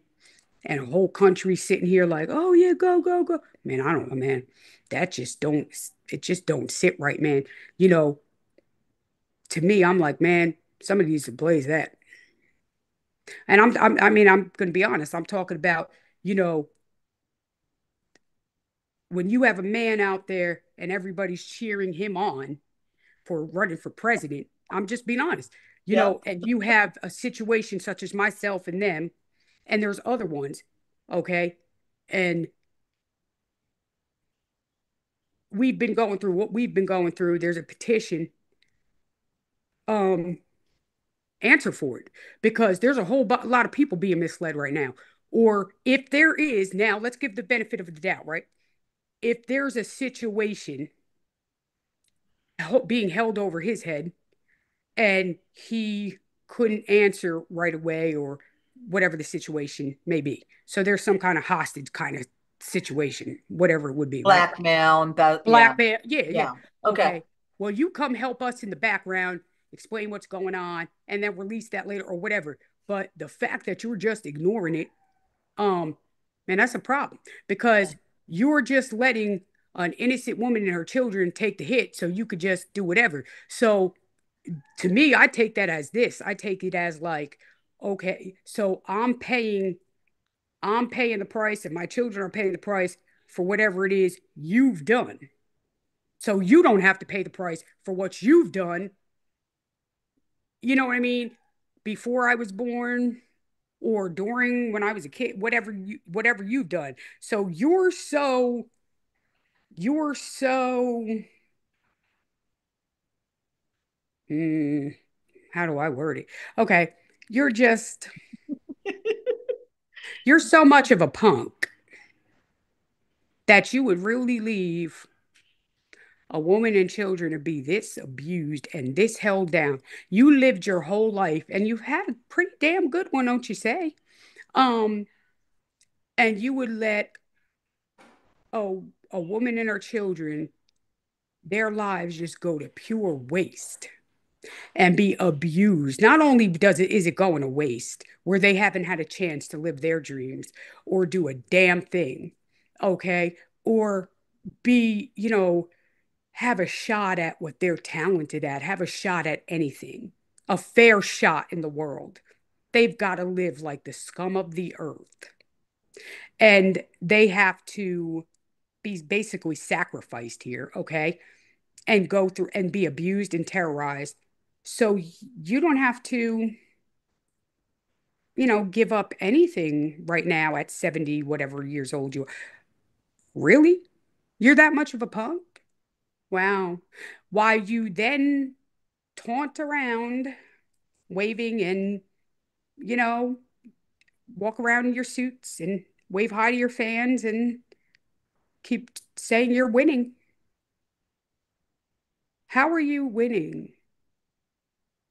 and a whole country sitting here like, oh yeah, go, go, go. Man, I don't know, man. That just don't it just don't sit right, man. You know, to me, I'm like, man, somebody needs to blaze that. And I'm, I'm I mean, I'm gonna be honest, I'm talking about, you know, when you have a man out there and everybody's cheering him on for running for president, I'm just being honest, you Yeah. know, and you have a situation such as myself and them, and there's other ones, okay? And we've been going through what we've been going through. There's a petition. Um, answer for it because there's a whole lot of people being misled right now. Or if there is, now let's give the benefit of the doubt, right? If there's a situation being held over his head and he couldn't answer right away or whatever the situation may be. So there's some kind of hostage kind of situation, whatever it would be. right? Blackmail and that. Black man. Yeah, yeah. Yeah. Okay. Well, you come help us in the background, explain what's going on, and then release that later or whatever. But the fact that you're just ignoring it, um, man, that's a problem because you're just letting an innocent woman and her children take the hit so you could just do whatever. So to me, I take that as this. I take it as like, okay, so I'm paying, I'm paying the price, and my children are paying the price for whatever it is you've done. So you don't have to pay the price for what you've done. You know what I mean? Before I was born or during when I was a kid, whatever you whatever you've done. So you're so you're so Hmm, how do I word it? Okay, you're just you're so much of a punk that you would really leave a woman and children to be this abused and this held down. You lived your whole life and you've had a pretty damn good one, don't you say? Um, and you would let a, a woman and her children, their lives just go to pure waste and be abused. Not only does it is it going to waste where they haven't had a chance to live their dreams or do a damn thing, okay? Or be, you know, have a shot at what they're talented at, have a shot at anything, a fair shot in the world. They've got to live like the scum of the earth. And they have to be basically sacrificed here, okay? And go through and be abused and terrorized. So you don't have to, you know, give up anything right now at 70, whatever years old you are. Really? You're that much of a punk? Wow. Why you then taunt around, waving and, you know, walk around in your suits and wave hi to your fans and keep saying you're winning. How are you winning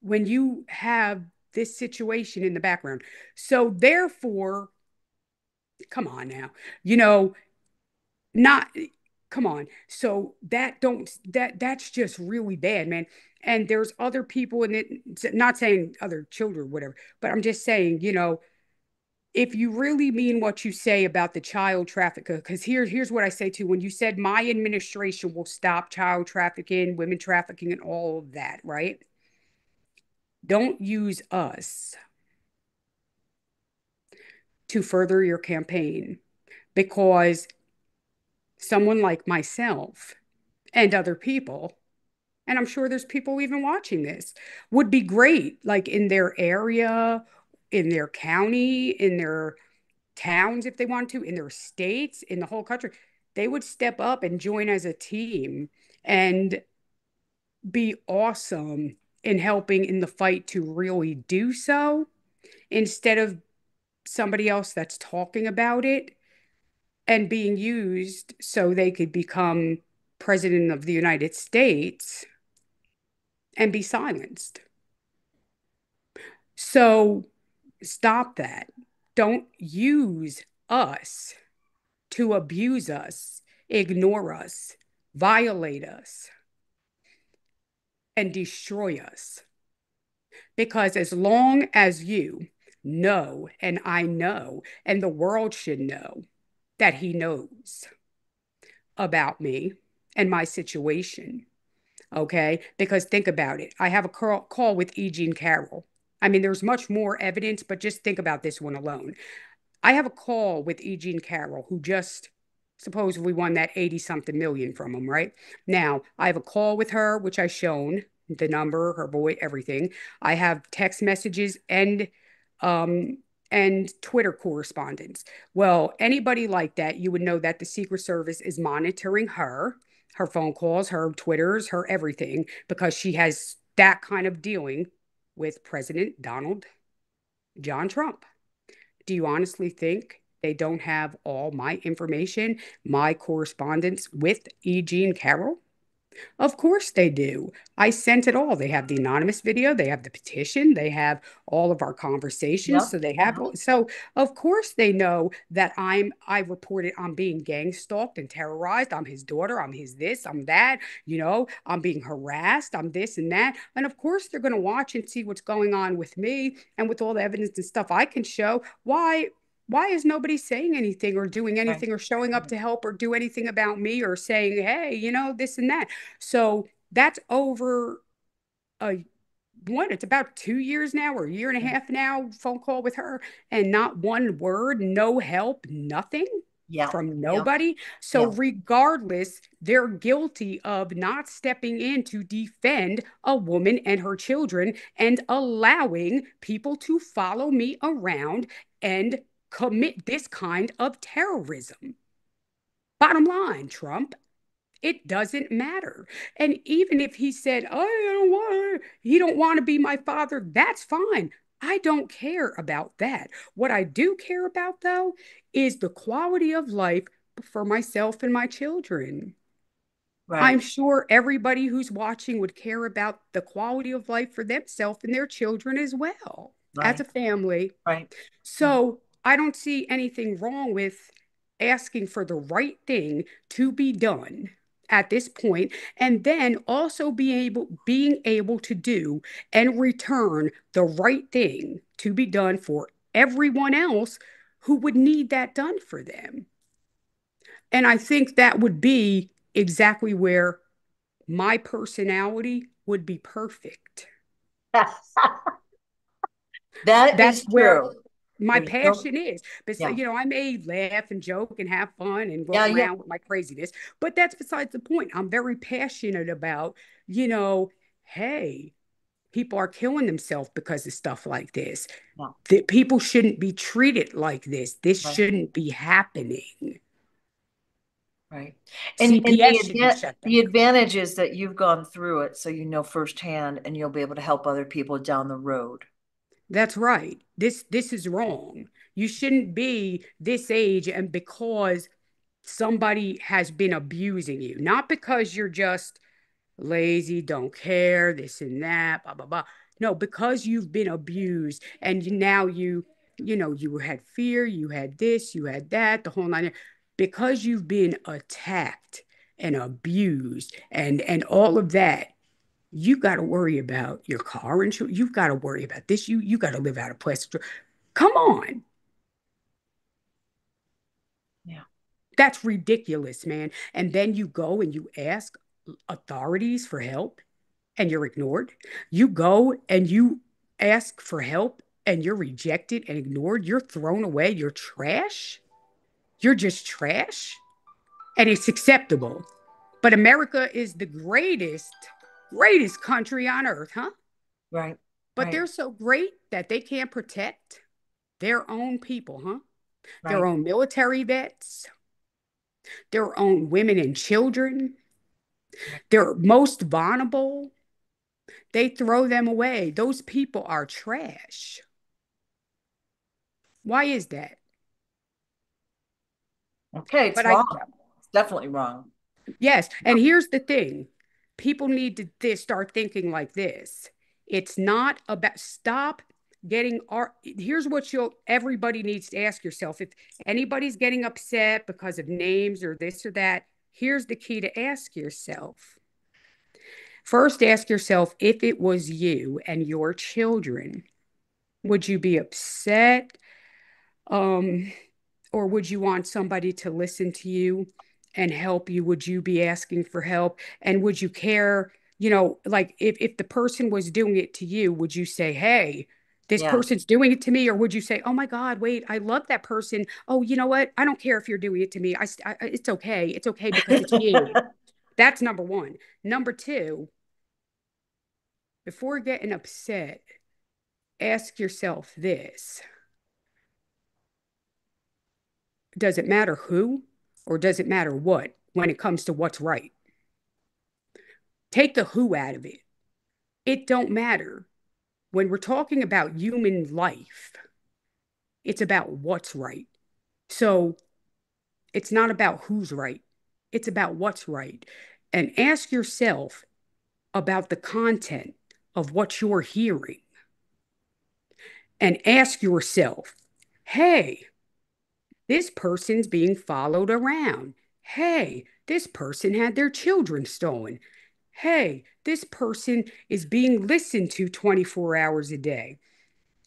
when you have this situation in the background? So, therefore, come on now, you know, not come on. So that don't that that's just really bad man. And there's other people in it not saying other children whatever but i'm just saying you know if you really mean what you say about the child trafficker because here, here's what i say too. When you said my administration will stop child trafficking women trafficking and all of that right? Don't use us to further your campaign because someone like myself and other people, and I'm sure there's people even watching this, would be great, like in their area, in their county, in their towns, if they want to, in their states, in the whole country. They would step up and join as a team and be awesome in helping in the fight to really do so instead of somebody else that's talking about it and being used so they could become president of the United States and be silenced. So stop that. Don't use us to abuse us, ignore us, violate us, and destroy us. Because as long as you know, and I know, and the world should know, that he knows about me and my situation. Okay. Because think about it. I have a call with E. Jean Carroll. I mean, there's much more evidence, but just think about this one alone. I have a call with E. Jean Carroll, who just Suppose we won that 80 something million from him, right? Now, I have a call with her, which I shown the number, her boy, everything. I have text messages and um and Twitter correspondence. Well, anybody like that, you would know that the Secret Service is monitoring her, her phone calls, her Twitters, her everything, because she has that kind of dealing with President Donald John Trump. Do you honestly think they don't have all my information, my correspondence with E. Jean Carroll? Of course they do. I sent it all. They have the anonymous video, they have the petition, they have all of our conversations. Yep. So they have so of course they know that I'm I reported I'm being gang stalked and terrorized. I'm his daughter, I'm his this, I'm that, you know, I'm being harassed, I'm this and that. And of course they're gonna watch and see what's going on with me and with all the evidence and stuff I can show. Why why is nobody saying anything or doing anything or showing up to mm-hmm. help or do anything about me or saying, hey, you know, this and that? So that's over a what? It's about two years now or a year and a mm-hmm. half now, phone call with her, and not one word, no help, nothing Yeah. from nobody. So, Yeah. regardless, they're guilty of not stepping in to defend a woman and her children and allowing people to follow me around and commit this kind of terrorism. Bottom line, Trump, it doesn't matter. And even if he said, "Oh, I don't want he don't want to be my father," that's fine. I don't care about that. What I do care about though is the quality of life for myself and my children. Right. I'm sure everybody who's watching would care about the quality of life for themselves and their children as well as a family. Right. So I don't see anything wrong with asking for the right thing to be done at this point, and then also be able being able to do and return the right thing to be done for everyone else who would need that done for them. And I think that would be exactly where my personality would be perfect. That That's is where true. My There you go. passion is. But Yeah. you know, I may laugh and joke and have fun and go Yeah, around yeah. with my craziness, but that's besides the point. I'm very passionate about, you know, hey, people are killing themselves because of stuff like this. That people shouldn't be treated like this. This Right. shouldn't be happening. Right. And, and the, CPS should be adva- the advantage is that you've gone through it, so you know firsthand and you'll be able to help other people down the road. That's right. This this is wrong. You shouldn't be this age and because somebody has been abusing you, not because you're just lazy, don't care, this and that, blah blah blah. No, because you've been abused and now you you know you had fear, you had this, you had that, the whole nine. Because you've been attacked and abused and and all of that, you got to worry about your car insurance. You've got to worry about this. You you got to live out of plastic. Come on. Yeah. That's ridiculous, man. And then you go and you ask authorities for help and you're ignored. You go and you ask for help and you're rejected and ignored. You're thrown away. You're trash. You're just trash. And it's acceptable. But America is the greatest, greatest country on earth, huh? Right. But Right. they're so great that they can't protect their own people, huh? Their own military vets, their own women and children, their most vulnerable. They throw them away. Those people are trash. Why is that? Okay, it's But I- wrong. It's definitely wrong. Yes, and here's the thing. People need to start thinking like this. It's not about stop getting our here's what you'll everybody needs to ask yourself. If anybody's getting upset because of names or this or that, here's the key to ask yourself. First, ask yourself if it was you and your children, would you be upset? Um, or would you want somebody to listen to you and help you? Would you be asking for help? And would you care? You know, like if, if the person was doing it to you, would you say, hey, this Yeah. person's doing it to me? Or would you say, oh my God, wait, I love that person. Oh, you know what? I don't care if you're doing it to me. I, I it's okay. It's okay because it's you. That's number one. Number two, before getting upset, ask yourself this Does it matter who or does it matter what when it comes to what's right? Take the who out of it. It don't matter. When we're talking about human life, it's about what's right. So it's not about who's right. It's about what's right. And ask yourself about the content of what you're hearing. And ask yourself, hey, this person's being followed around. Hey, this person had their children stolen. Hey, this person is being listened to 24 hours a day.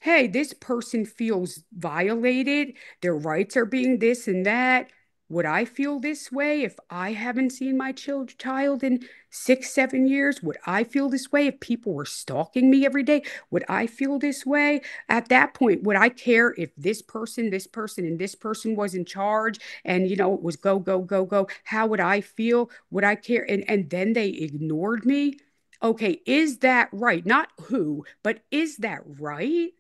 Hey, this person feels violated. Their rights are being this and that. Would I feel this way if I haven't seen my child child in six, seven years? Would I feel this way if people were stalking me every day? Would I feel this way? At that point, would I care if this person, this person, and this person was in charge and you know it was go, go, go, go? How would I feel? Would I care? And and then they ignored me. Okay, is that right? Not who, but is that right?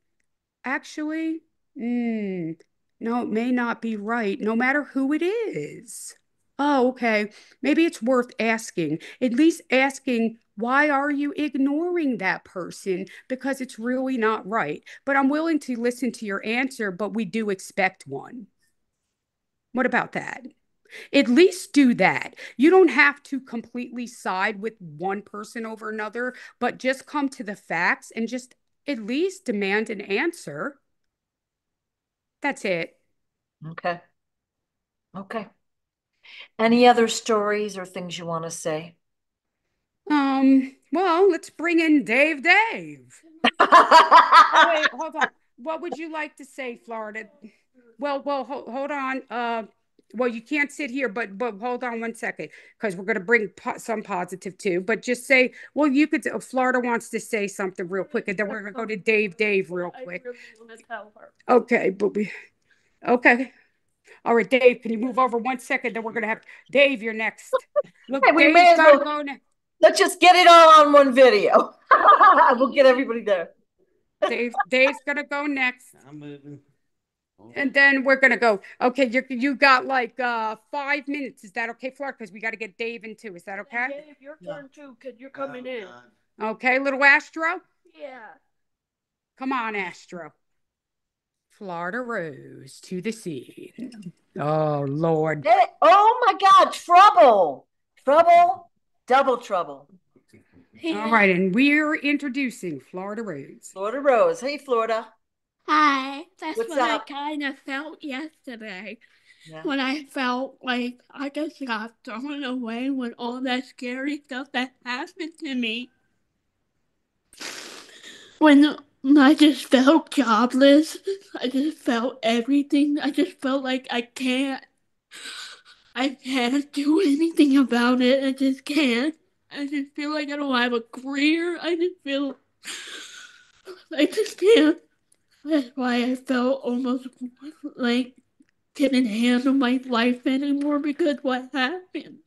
Actually, mm, no, it may not be right, no matter who it is. Oh, okay. Maybe it's worth asking. At least asking, why are you ignoring that person? Because it's really not right. But I'm willing to listen to your answer, but we do expect one. What about that? At least do that. You don't have to completely side with one person over another, but just come to the facts and just at least demand an answer. That's it. Okay. Okay. Any other stories or things you want to say? Um, well, let's bring in Dave Dave. Oh, wait, hold on. What would you like to say, Florida? Well, well, hold, hold on. Uh, well, you can't sit here, but but hold on one second, because we're going to bring po some positive too. But just say, well, you could. Uh, Florida wants to say something real quick, and then we're going to go to Dave Dave real quick. Okay, but we, okay. All right, Dave, can you move over one second? Then we're going to have Dave, you're next. Look, Hey, we Dave's may well- go next. Let's just get it all on one video. We'll get everybody there. Dave, Dave's gonna go next, I'm moving. Hold and then we're gonna go. Okay, you you got like uh five minutes. Is that okay, Florida? Because we got to get Dave in too. Is that okay? Dave, your Yeah. turn too, cause you're coming Oh, in. God. Okay, little Astro. Yeah. Come on, Astro. Florida Rose to the scene. Oh Lord. Hey, oh my God, trouble. Trouble, double trouble. All right, and we're introducing Florida Rose. Florida Rose. Hey, Florida. Hi, that's What's what up? I kind of felt yesterday. Yeah. When I felt like I just got thrown away with all that scary stuff that happened to me. When I just felt jobless, I just felt everything. I just felt like I can't. I can't do anything about it. I just can't. I just feel like I don't have a career. I just feel. I just can't. That's why I felt almost like couldn't handle my life anymore because what happened.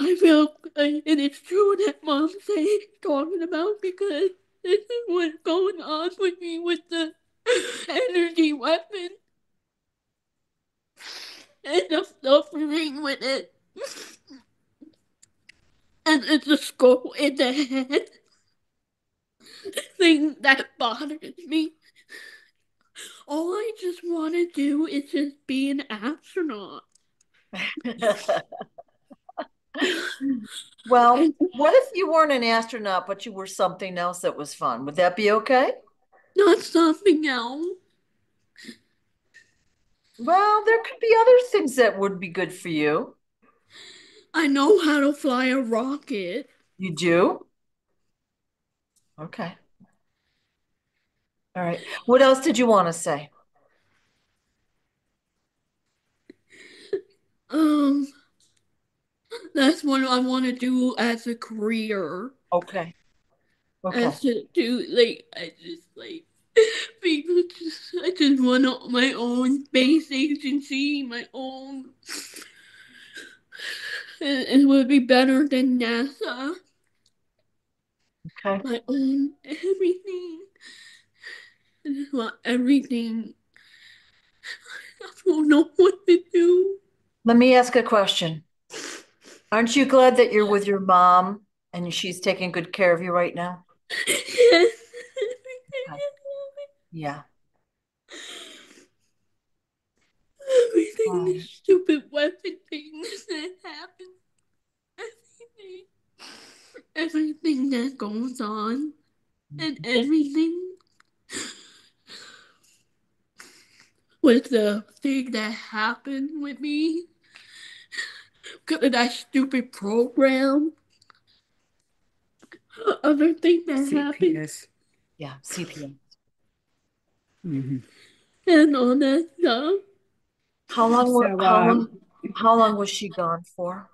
I feel, and it's true that mom saying talking about because this is what's going on with me with the energy weapon and the suffering with it. And it's a skull in the head thing that bothers me. All I just want to do is just be an astronaut. Well, what if you weren't an astronaut, but you were something else that was fun? Would that be okay? Not something else. Well, there could be other things that would be good for you. I know how to fly a rocket. You do? Okay. All right. What else did you want to say? Um, that's what I want to do as a career. Okay. Okay. As to do like I just like because I just want my own space agency, my own. It, it would be better than NASA. Okay. My own everything. I everything. I don't know what to do. Let me ask a question. Aren't you glad that you're with your mom and she's taking good care of you right now? Yes. Yeah. Everything, Um, the stupid weapon things that happen. Everything. Everything that goes on. And everything. With the thing that happened with me. Because of that stupid program. Other thing that happened. CPS. Yeah, CPM. hmm And all that stuff. How long, wa- So, how uh, long, how long was she gone for?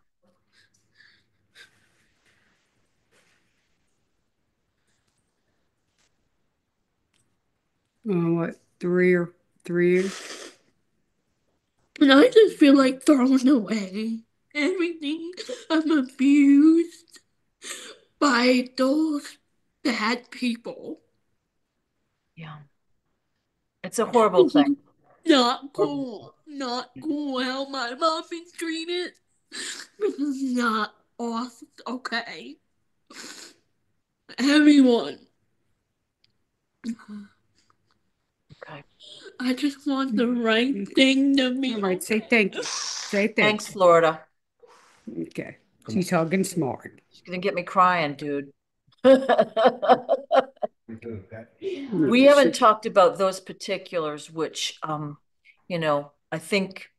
Uh, what, three or three? And I just feel like throwing away everything I'm abused by those bad people. Yeah. It's a horrible thing. Not cool. Not cool how my mom is treated. This is not awesome. Okay. Everyone. Okay. I just want the right thing to be. All right, say thank you. Say Thanks, thanks. Florida. Okay. She's talking smart. She's gonna get me crying, dude. We haven't talked about those particulars, which, um, you know, I think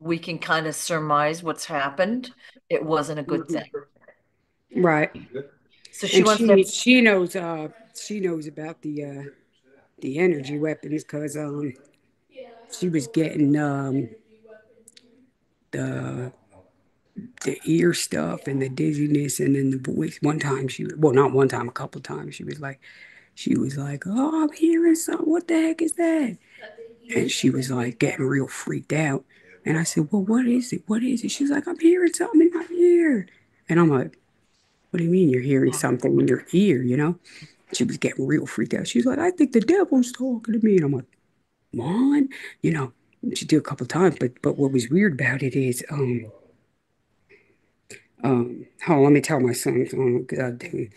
we can kind of surmise what's happened. It wasn't a good thing. Right. So she And wants she to, she knows uh she knows about the uh the energy weapons because um she was getting um the the ear stuff and the dizziness and then the voice. One time she well not one time a couple times she was like she was like oh I'm hearing something. What the heck is that? And she was like getting real freaked out. And I said well what is it? What is it? She's like I'm hearing something in my ear. And I'm like what do you mean you're hearing something in your ear, you know? She was getting real freaked out. She's like, I think the devil's talking to me. And I'm like, Mom, you know, she did a couple times, but but what was weird about it is um um hold on, let me tell my son, oh God it.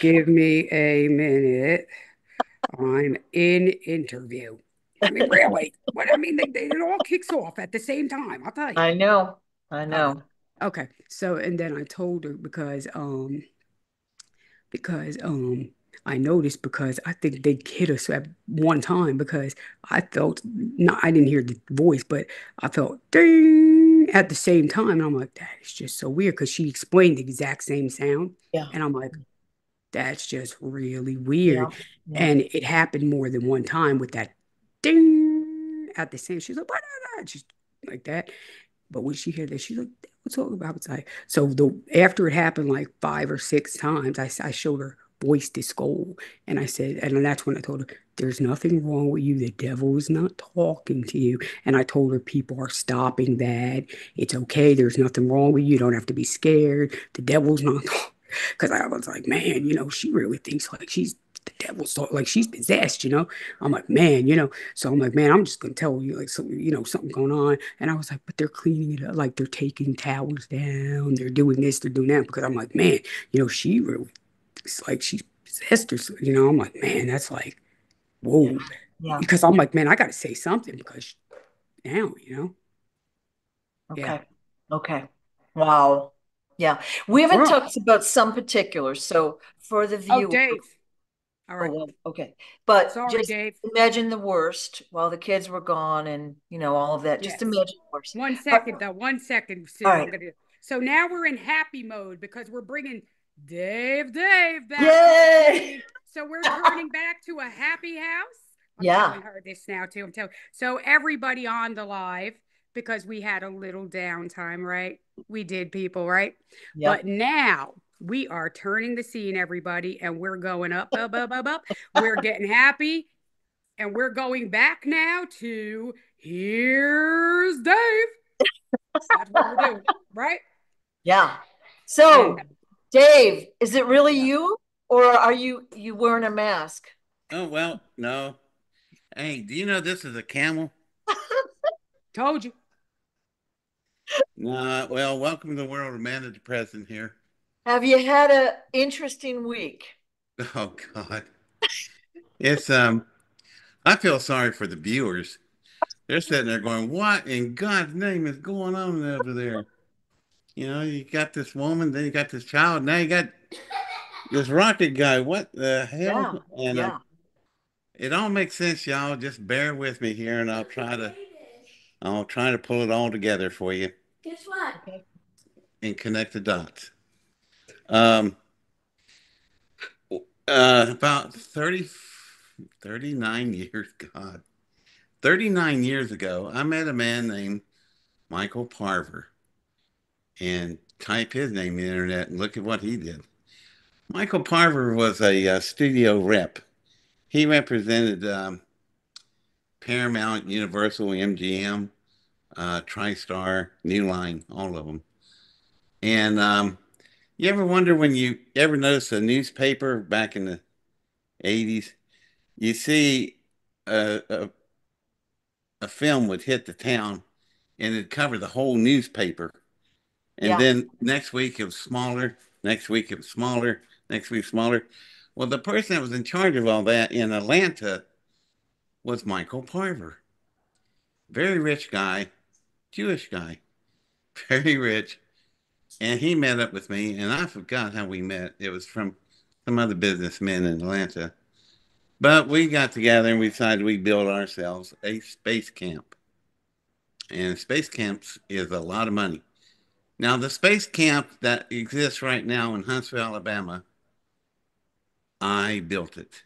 Give me a minute. I'm in interview. I mean, really? What I mean, they, they, it all kicks off at the same time. I'll tell you. I know, I know. Okay. So and then I told her because um because um I noticed because I think they hit us at one time because I felt not I didn't hear the voice, but I felt ding at the same time. And I'm like, that is just so weird because she explained the exact same sound. Yeah. And I'm like, that's just really weird. yeah. And it happened more than one time with that ding at the same. She's like, what? just like that. But when she heard that, she's like, what's all about? It's like, so the after it happened like five or six times, I, I showed her voice to skull. And I said, and that's when I told her, there's nothing wrong with you. The devil is not talking to you. And I told her people are stopping that. It's okay. There's nothing wrong with you. You don't have to be scared. The devil's not because I was like, man, you know, she really thinks like she's the devil's talk, like she's possessed, you know. I'm like, man, you know. So I'm like, man, I'm just gonna tell you like some, you know, something going on. And I was like, but they're cleaning it up, like they're taking towers down, they're doing this, they're doing that. Because I'm like, man, you know, she really it's like she's possessed or you know. I'm like, man, that's like, whoa. Yeah, Because I'm like, man, I gotta say something because now, you know. Yeah. okay, okay. Wow. Yeah, we haven't Wow. talked about some particulars, so for the Oh, viewer. Dave. All Oh, well, okay, but Sorry, just Dave. imagine the worst while the kids were gone and, you know, all of that. Just imagine the worst. One second, though. One second. Sue, right. gonna- So now we're in happy mode because we're bringing Dave, Dave back. Yay! So we're turning back to a happy house. I'm Yeah. telling heard this now too. I'm telling. So everybody on the live because we had a little downtime, right? We did, people, right? Yeah, But now we are turning the scene, everybody, and we're going up, up, up, up, up. We're getting happy. And we're going back now to here's Dave. That's what we're doing, right? Yeah. So, Dave, is it really you or are you you wearing a mask? Oh well, no. Hey, do you know this is a camel? Told you. Nah, well, welcome to the world of Amanda Depressing here. Have you had a interesting week? Oh God. It's um I feel sorry for the viewers. They're sitting there going, What in God's name is going on over there? You know, you got this woman, then you got this child, now you got this rocket guy. What the hell? Yeah, and uh, yeah. it all makes sense, y'all. Just bear with me here and I'll try to I'll try to pull it all together for you Guess what? and connect the dots. Um, uh, about 30, 39 years, God, 39 years ago, I met a man named Michael Parver and type his name in the internet and look at what he did. Michael Parver was a uh, studio rep. He represented um, Paramount, Universal, MGM, uh, TriStar, New Line, all of them. And um, you ever wonder when you ever notice a newspaper back in the 80s, you see a, a, a film would hit the town and it'd cover the whole newspaper. And Yeah. then next week it was smaller, next week it was smaller, next week smaller. Well, the person that was in charge of all that in Atlanta was Michael Parver. Very rich guy, Jewish guy, very rich. And he met up with me, and I forgot how we met. It was from some other businessmen in Atlanta. But we got together and we decided we'd build ourselves a space camp. And space camps is a lot of money. Now, the space camp that exists right now in Huntsville, Alabama, I built it.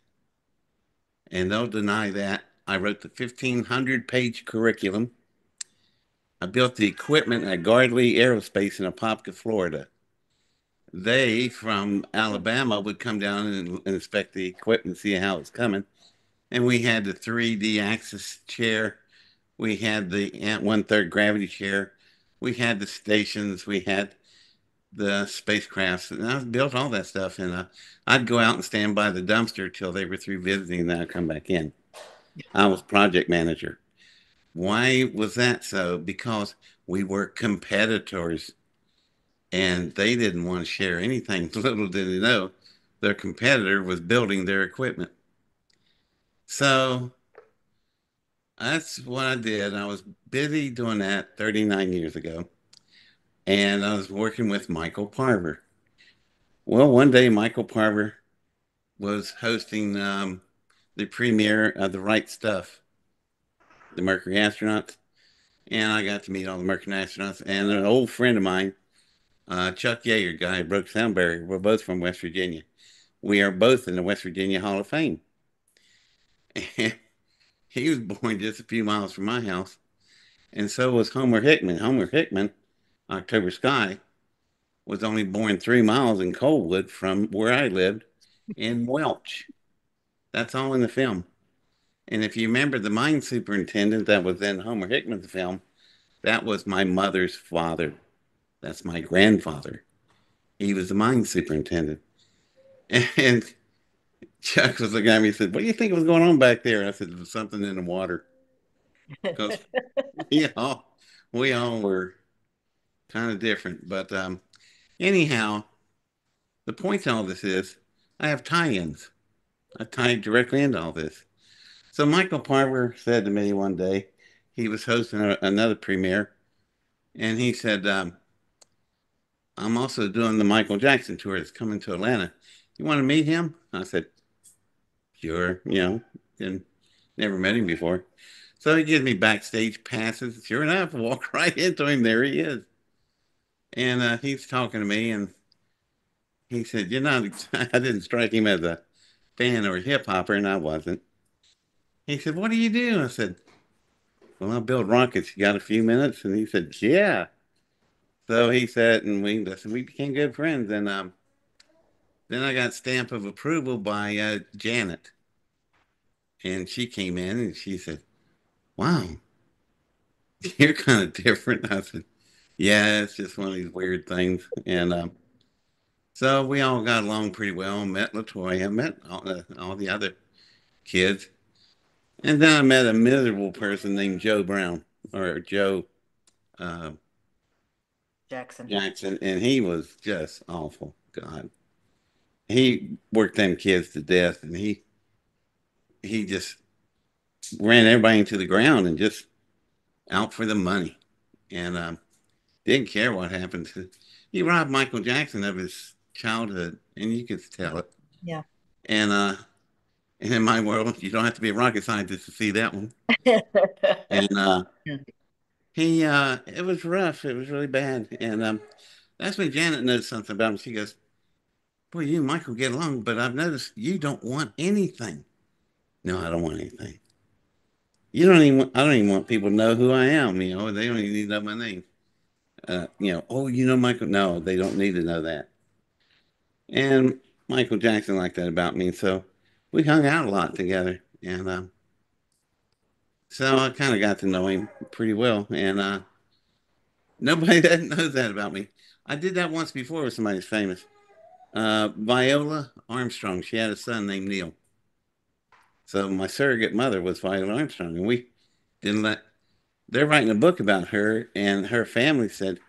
And they'll deny that. I wrote the 1,500 page curriculum. I built the equipment at Gardley Aerospace in Apopka, Florida. They from Alabama would come down and, inspect the equipment, see how it's coming. And we had the 3D axis chair. We had the one third gravity chair. We had the stations. We had the spacecrafts. And I built all that stuff. And uh, I'd go out and stand by the dumpster till they were through visiting, and then I'd come back in. I was project manager. Why was that so? Because we were competitors and they didn't want to share anything. Little did they know their competitor was building their equipment. So that's what I did. I was busy doing that 39 years ago. And I was working with Michael Parver. Well, one day Michael Parver was hosting um, the premiere of The Right Stuff, the Mercury astronauts. And I got to meet all the Mercury astronauts. And an old friend of mine, uh, Chuck Yeager, guy at Brooks Sound Barrier, we're both from West Virginia. We are both in the West Virginia Hall of Fame. He was born just a few miles from my house. And so was Homer Hickman. Homer Hickman, October Sky, was only born three miles in Coalwood from where I lived in Welch. That's all in the film. And if you remember the mine superintendent that was in Homer Hickman's film, that was my mother's father. That's my grandfather. He was the mine superintendent. And Chuck was looking at me and said, What do you think was going on back there? I said, There's something in the water. Because we all, we all were kind of different. But um, anyhow, the point to all this is I have tie ins. I tied directly into all this. So Michael Parver said to me one day, he was hosting a, another premiere, and he said, um, I'm also doing the Michael Jackson tour that's coming to Atlanta. You want to meet him? I said, Sure, you know, and never met him before. So he gives me backstage passes. Sure enough, walk right into him. There he is. And uh, he's talking to me, and he said, You're not, I didn't strike him as a fan or a hip hopper, and I wasn't. He said, What do you do? I said, Well, I build rockets. You got a few minutes? And he said, Yeah. So he said, and we listen, we became good friends. And um, then I got stamp of approval by uh, Janet. and she came in and she said, "Wow, you're kind of different." I said, "Yeah, it's just one of these weird things." And um, so we all got along pretty well. Met Latoya, met all, uh, all the other kids, and then I met a miserable person named Joe Brown or Joe uh, Jackson. Jackson, and he was just awful. God, he worked them kids to death, and he he just ran everybody into the ground and just out for the money, and um, didn't care what happened. To, he robbed Michael Jackson of his childhood, and you could tell it. Yeah. And uh, and in my world, you don't have to be a rocket scientist to see that one. and uh, he, uh, it was rough. It was really bad. And um, that's when Janet knows something about him. She goes, "Boy, you and Michael get along, but I've noticed you don't want anything." No, I don't want anything. You don't even. Want, I don't even want people to know who I am. You know, they don't even need to know my name. Uh, you know, oh, you know Michael. No, they don't need to know that. And Michael Jackson liked that about me, so we hung out a lot together, and um, so I kind of got to know him pretty well. And uh, nobody that knows that about me. I did that once before with somebody famous. Uh, Viola Armstrong. She had a son named Neil. So my surrogate mother was Viola Armstrong, and we didn't let. They're writing a book about her, and her family said,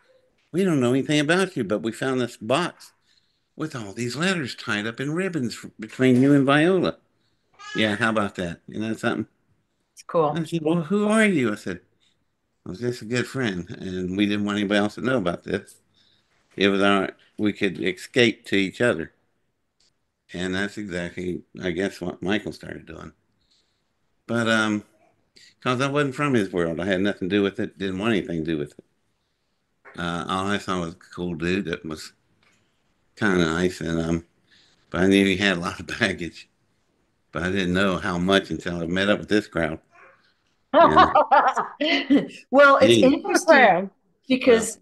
"We don't know anything about you, but we found this box with all these letters tied up in ribbons between you and Viola." Yeah, how about that? You know something? It's cool. I said, Well, who are you? I said, I was just a good friend, and we didn't want anybody else to know about this. It was our, we could escape to each other. And that's exactly, I guess, what Michael started doing. But, um, because I wasn't from his world, I had nothing to do with it, didn't want anything to do with it. Uh, all I saw was a cool dude that was kind of nice, and, um, but I knew he had a lot of baggage. But I didn't know how much until I met up with this crowd. well, it's Yeah. interesting because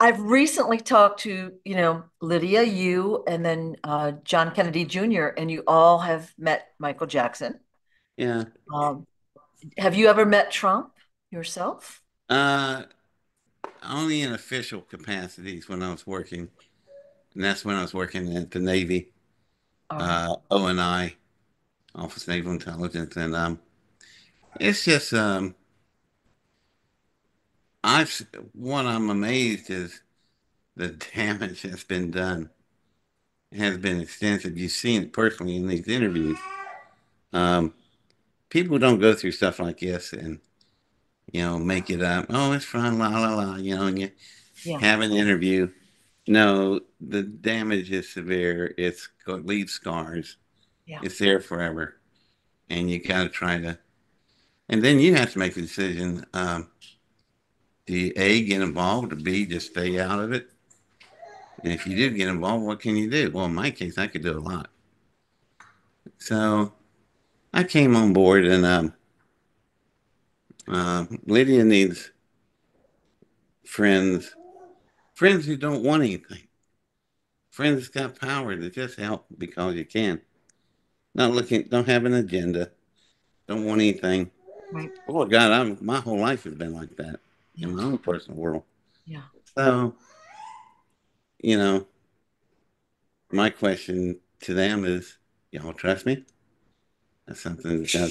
I've recently talked to, you know, Lydia, you, and then uh, John Kennedy Jr., and you all have met Michael Jackson. Yeah. Um, have you ever met Trump yourself? Uh, only in official capacities when I was working, and that's when I was working at the Navy, uh, ONI, Office of Naval Intelligence, and um, it's just um, I've what I'm amazed is the damage that's been done has been extensive. You've seen it personally in these interviews. Um, people don't go through stuff like this and you know make it up. Oh, it's fun, la la la. You know, and you Yeah. have an interview. No, the damage is severe. It's got leaves scars. Yeah. It's there forever, and you got to try to. And then you have to make the decision. Um, do you a get involved, or b just stay out of it? And if you do get involved, what can you do? Well, in my case, I could do a lot. So I came on board, and um, uh, Lydia needs friends, friends who don't want anything, friends that's got power to just help because you can. Not looking, don't have an agenda, don't want anything. Right. Oh God, I'm my whole life has been like that in my own personal world. Yeah. So, you know, my question to them is, y'all trust me? That's something that got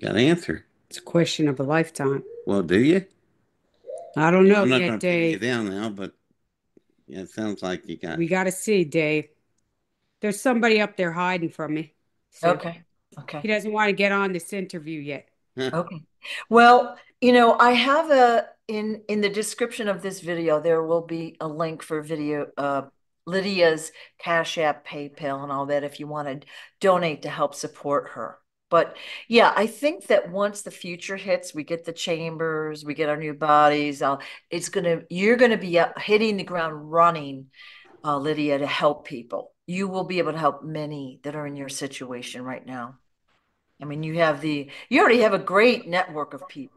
got to answer. It's a question of a lifetime. Well, do you? I don't know I'm not yet, going to pin you down now, but yeah, it sounds like you got. We got to see, Dave. There's somebody up there hiding from me. So Okay. Okay. He doesn't want to get on this interview yet. Okay. Well, you know, I have a in in the description of this video, there will be a link for video uh Lydia's Cash App, PayPal, and all that if you want to donate to help support her. But yeah, I think that once the future hits, we get the chambers, we get our new bodies. Uh, it's gonna you're gonna be hitting the ground running, uh, Lydia, to help people. You will be able to help many that are in your situation right now. I mean, you have the, you already have a great network of people.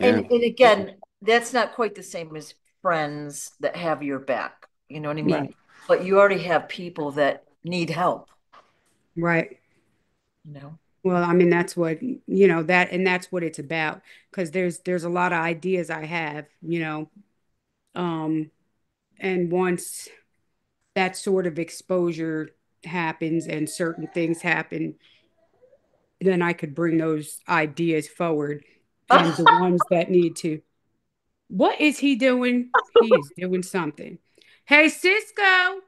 And, and again, that's not quite the same as friends that have your back. You know what I mean? Right. But you already have people that need help. Right. you know. Well, I mean, that's what, you know, that and that's what it's about because there's there's a lot of ideas I have, you know. Um, and once that sort of exposure happens and certain things happen, then I could bring those ideas forward and the ones that need to. What is he doing? He is doing something. Hey, Cisco.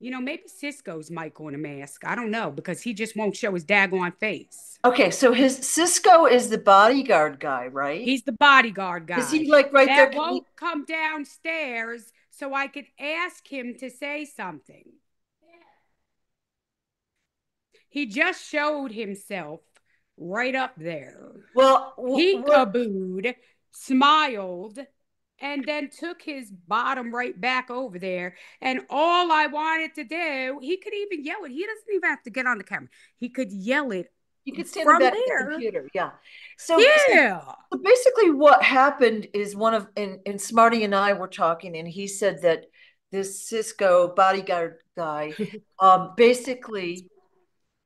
You know, maybe Cisco's Michael in a mask. I don't know because he just won't show his daggone face. Okay, so his Cisco is the bodyguard guy, right? He's the bodyguard guy. Is he like right that there? won't come downstairs so I could ask him to say something. He just showed himself right up there. Well, He what- kabooed, smiled, and then took his bottom right back over there. And all I wanted to do, he could even yell it. He doesn't even have to get on the camera. He could yell it. you could stand from the there- the computer, yeah. So, so Yeah. So basically what happened is one of and, and Smarty and I were talking and he said that this Cisco bodyguard guy um basically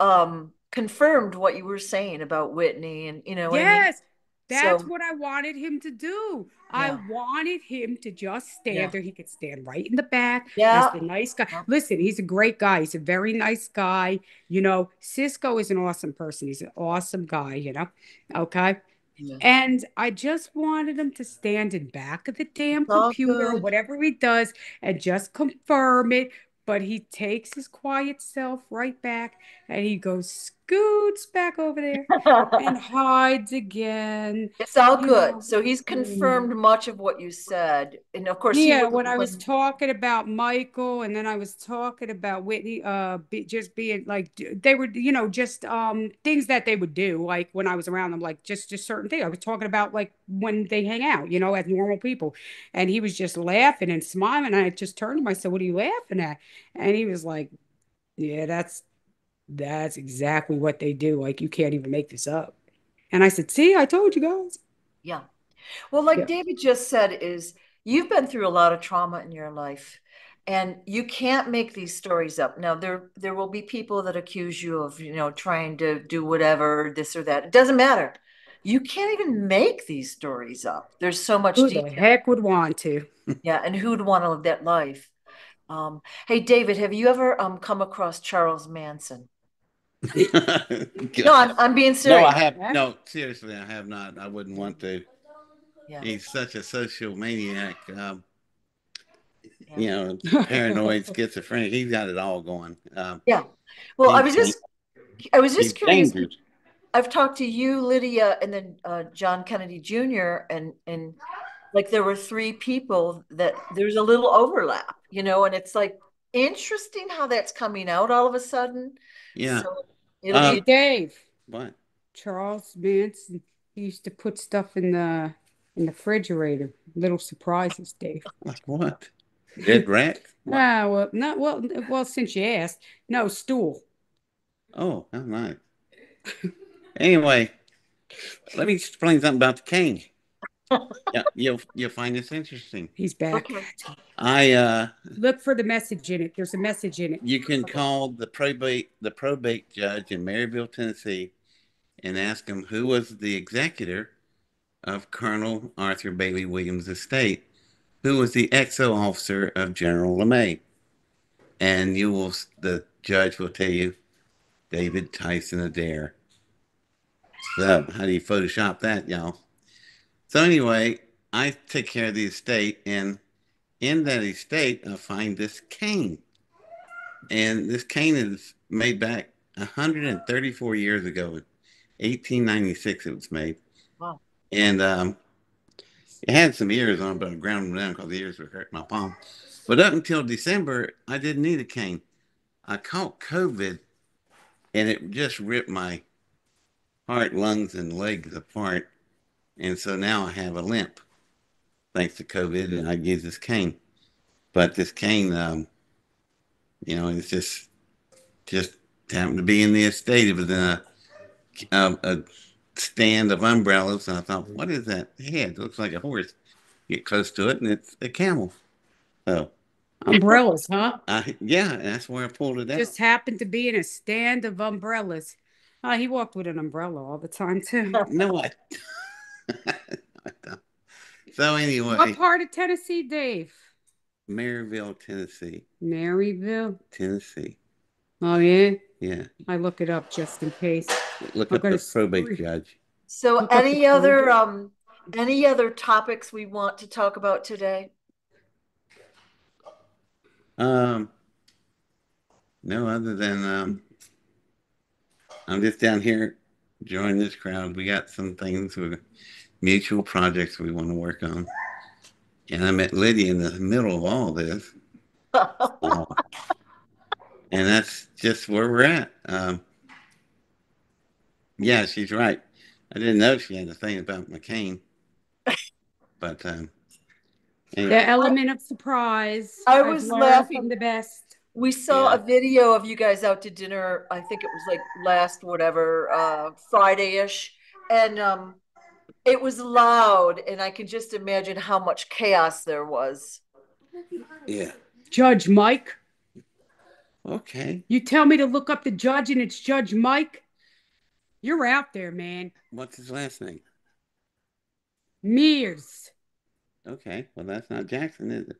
um confirmed what you were saying about Whitney and you know what I mean? Yes. That's So- what I wanted him to do. I wanted him to just stand Yeah. there. He could stand right in the back. Yeah. He's the nice guy. Yeah. Listen, he's a great guy. He's a very nice guy. You know, Cisco is an awesome person. He's an awesome guy, you know. Okay. Yeah. And I just wanted him to stand in back of the damn It's computer, good. whatever he does, and just confirm it. But he takes his quiet self right back and he goes scoots back over there and hides again. It's all you good. know, So he's confirmed much of what you said. And of course, Yeah, when I was talking about Michael and then I was talking about Whitney, uh, be, just being like they were, you know, just um things that they would do, like when I was around them, like just just certain things. I was talking about like when they hang out, you know, as normal people, and he was just laughing and smiling. And I just turned to him, I said, "What are you laughing at?" And he was like, "Yeah, that's that's exactly what they do. Like you can't even make this up." And I said, "See, I told you guys." Yeah. Well, like Yeah. David just said, is you've been through a lot of trauma in your life, and you can't make these stories up. Now, there there will be people that accuse you of, you know, trying to do whatever, this or that. It doesn't matter. You can't even make these stories up. There's so much Who the detail. heck would want to? Yeah, and who'd want to live that life? Um, hey, David, have you ever um come across Charles Manson? No, I'm I'm being No, serious. I have Yeah. no. Seriously, I have not. I wouldn't want to. Yeah. He's such a social maniac. Um, Yeah. you know, paranoid, schizophrenic. He's got it all going. Um, yeah. Well, I was just I was just curious. dangerous. I've talked to you, Lydia, and then uh, John Kennedy Jr. and and like there were three people that there's a little overlap, you know, and it's like interesting how that's coming out all of a sudden. Yeah. So it'll Um, be Dave. What? Charles Manson he used to put stuff in the in the refrigerator. Little surprises, Dave. Like what? Dead rat? Ah, well, not well. Well, since you asked, no stool. Oh, how nice. Anyway, let me explain something about the cane. Yeah, you'll you'll find this interesting. He's back. Okay. I uh Look for the message in it. There's a message in it. you can call the probate the probate judge in Maryville, Tennessee, and ask him who was the executor of Colonel Arthur Bailey Williams' estate, who was the XO officer of General LeMay, and you will the judge will tell you David Tyson Adair. So how do you Photoshop that, y'all? So anyway, I take care of the estate, and in that estate, I find this cane. And this cane is made back 134 years ago. 1896 it was made. Wow. And um, it had some ears on it, but I ground them down because the ears were hurting my palm. But up until December, I didn't need a cane. I caught COVID, and it just ripped my heart, lungs, and legs apart. And so now I have a limp thanks to COVID, and I use this cane. But this cane, um, you know, it's just just happened to be in the estate. It was in a, a, a stand of umbrellas, and I thought, what is that head? It looks like a horse. Get close to it, and it's a camel. So Umbrellas, huh? I, yeah, that's where I pulled it out. Just happened to be in a stand of umbrellas. Uh, he walked with an umbrella all the time too. no, I. So anyway, What part of Tennessee, Dave? Maryville, Tennessee, Maryville. Tennessee. Oh yeah, Yeah, I look it up just in case. look I'm up the probate scream. judge. So Look any other phone. um any other topics we want to talk about today? Um, no, other than um, I'm just down here joining this crowd. We got some things with mutual projects we want to work on, and I met Lydia in the middle of all this. Uh, and that's just where we're at. Um, yeah, she's right. I didn't know she had a thing about McCain, but um, anyway. The element of surprise. I I've was laughing. the best. We saw Yeah. a video of you guys out to dinner. I think it was like last whatever uh Friday-ish. And um it was loud and I can just imagine how much chaos there was. yeah, Judge Mike. okay. You tell me to look up the judge and it's Judge Mike. You're out there, man. What's his last name? Mears. Okay, well that's not Jackson, is it?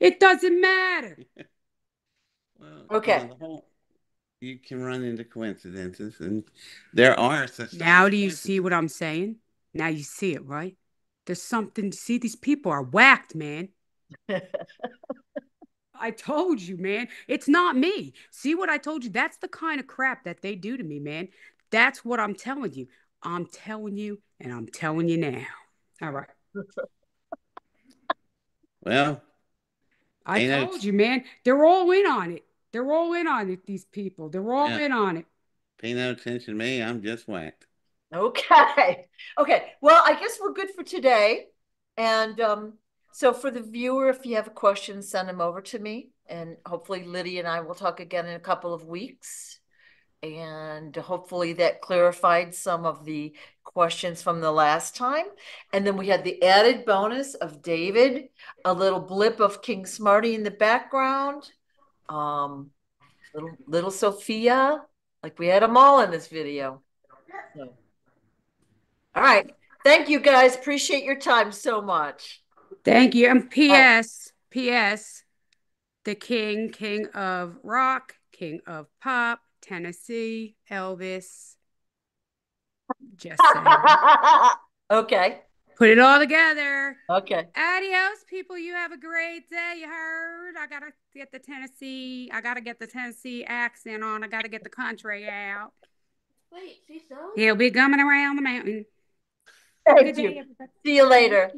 It doesn't matter. Well, Okay. well, you can run into coincidences, and there are such. Now do you see what I'm saying? Now you see it, right? There's something. See, these people are whacked, man. I told you, man. It's not me. See what I told you? That's the kind of crap that they do to me, man. That's what I'm telling you. I'm telling you, and I'm telling you now. All right. Well, I Ain't it- told you, man. They're all in on it. They're all in on it, these people. They're all Yeah. in on it. pay no attention to me. I'm just whacked. Okay. Okay. Well, I guess we're good for today. And um, so for the viewer, if you have a question, send them over to me. And hopefully Lydia and I will talk again in a couple of weeks. And hopefully that clarified some of the questions from the last time. And then we had the added bonus of David, a little blip of King Smarty in the background. Um, little little Sophia, like we had them all in this video. So. All right. Thank you guys. Appreciate your time so much. Thank you. And P.S. P.S. The king, king of rock, king of pop, Tennessee, Elvis. Just saying. okay. Put it all together. Okay. Adios, people. You have a great day. You heard? I gotta get the Tennessee. I gotta get the Tennessee accent on. I gotta get the country out. Wait, see so? He'll be coming around the mountain. Thank you. See you later.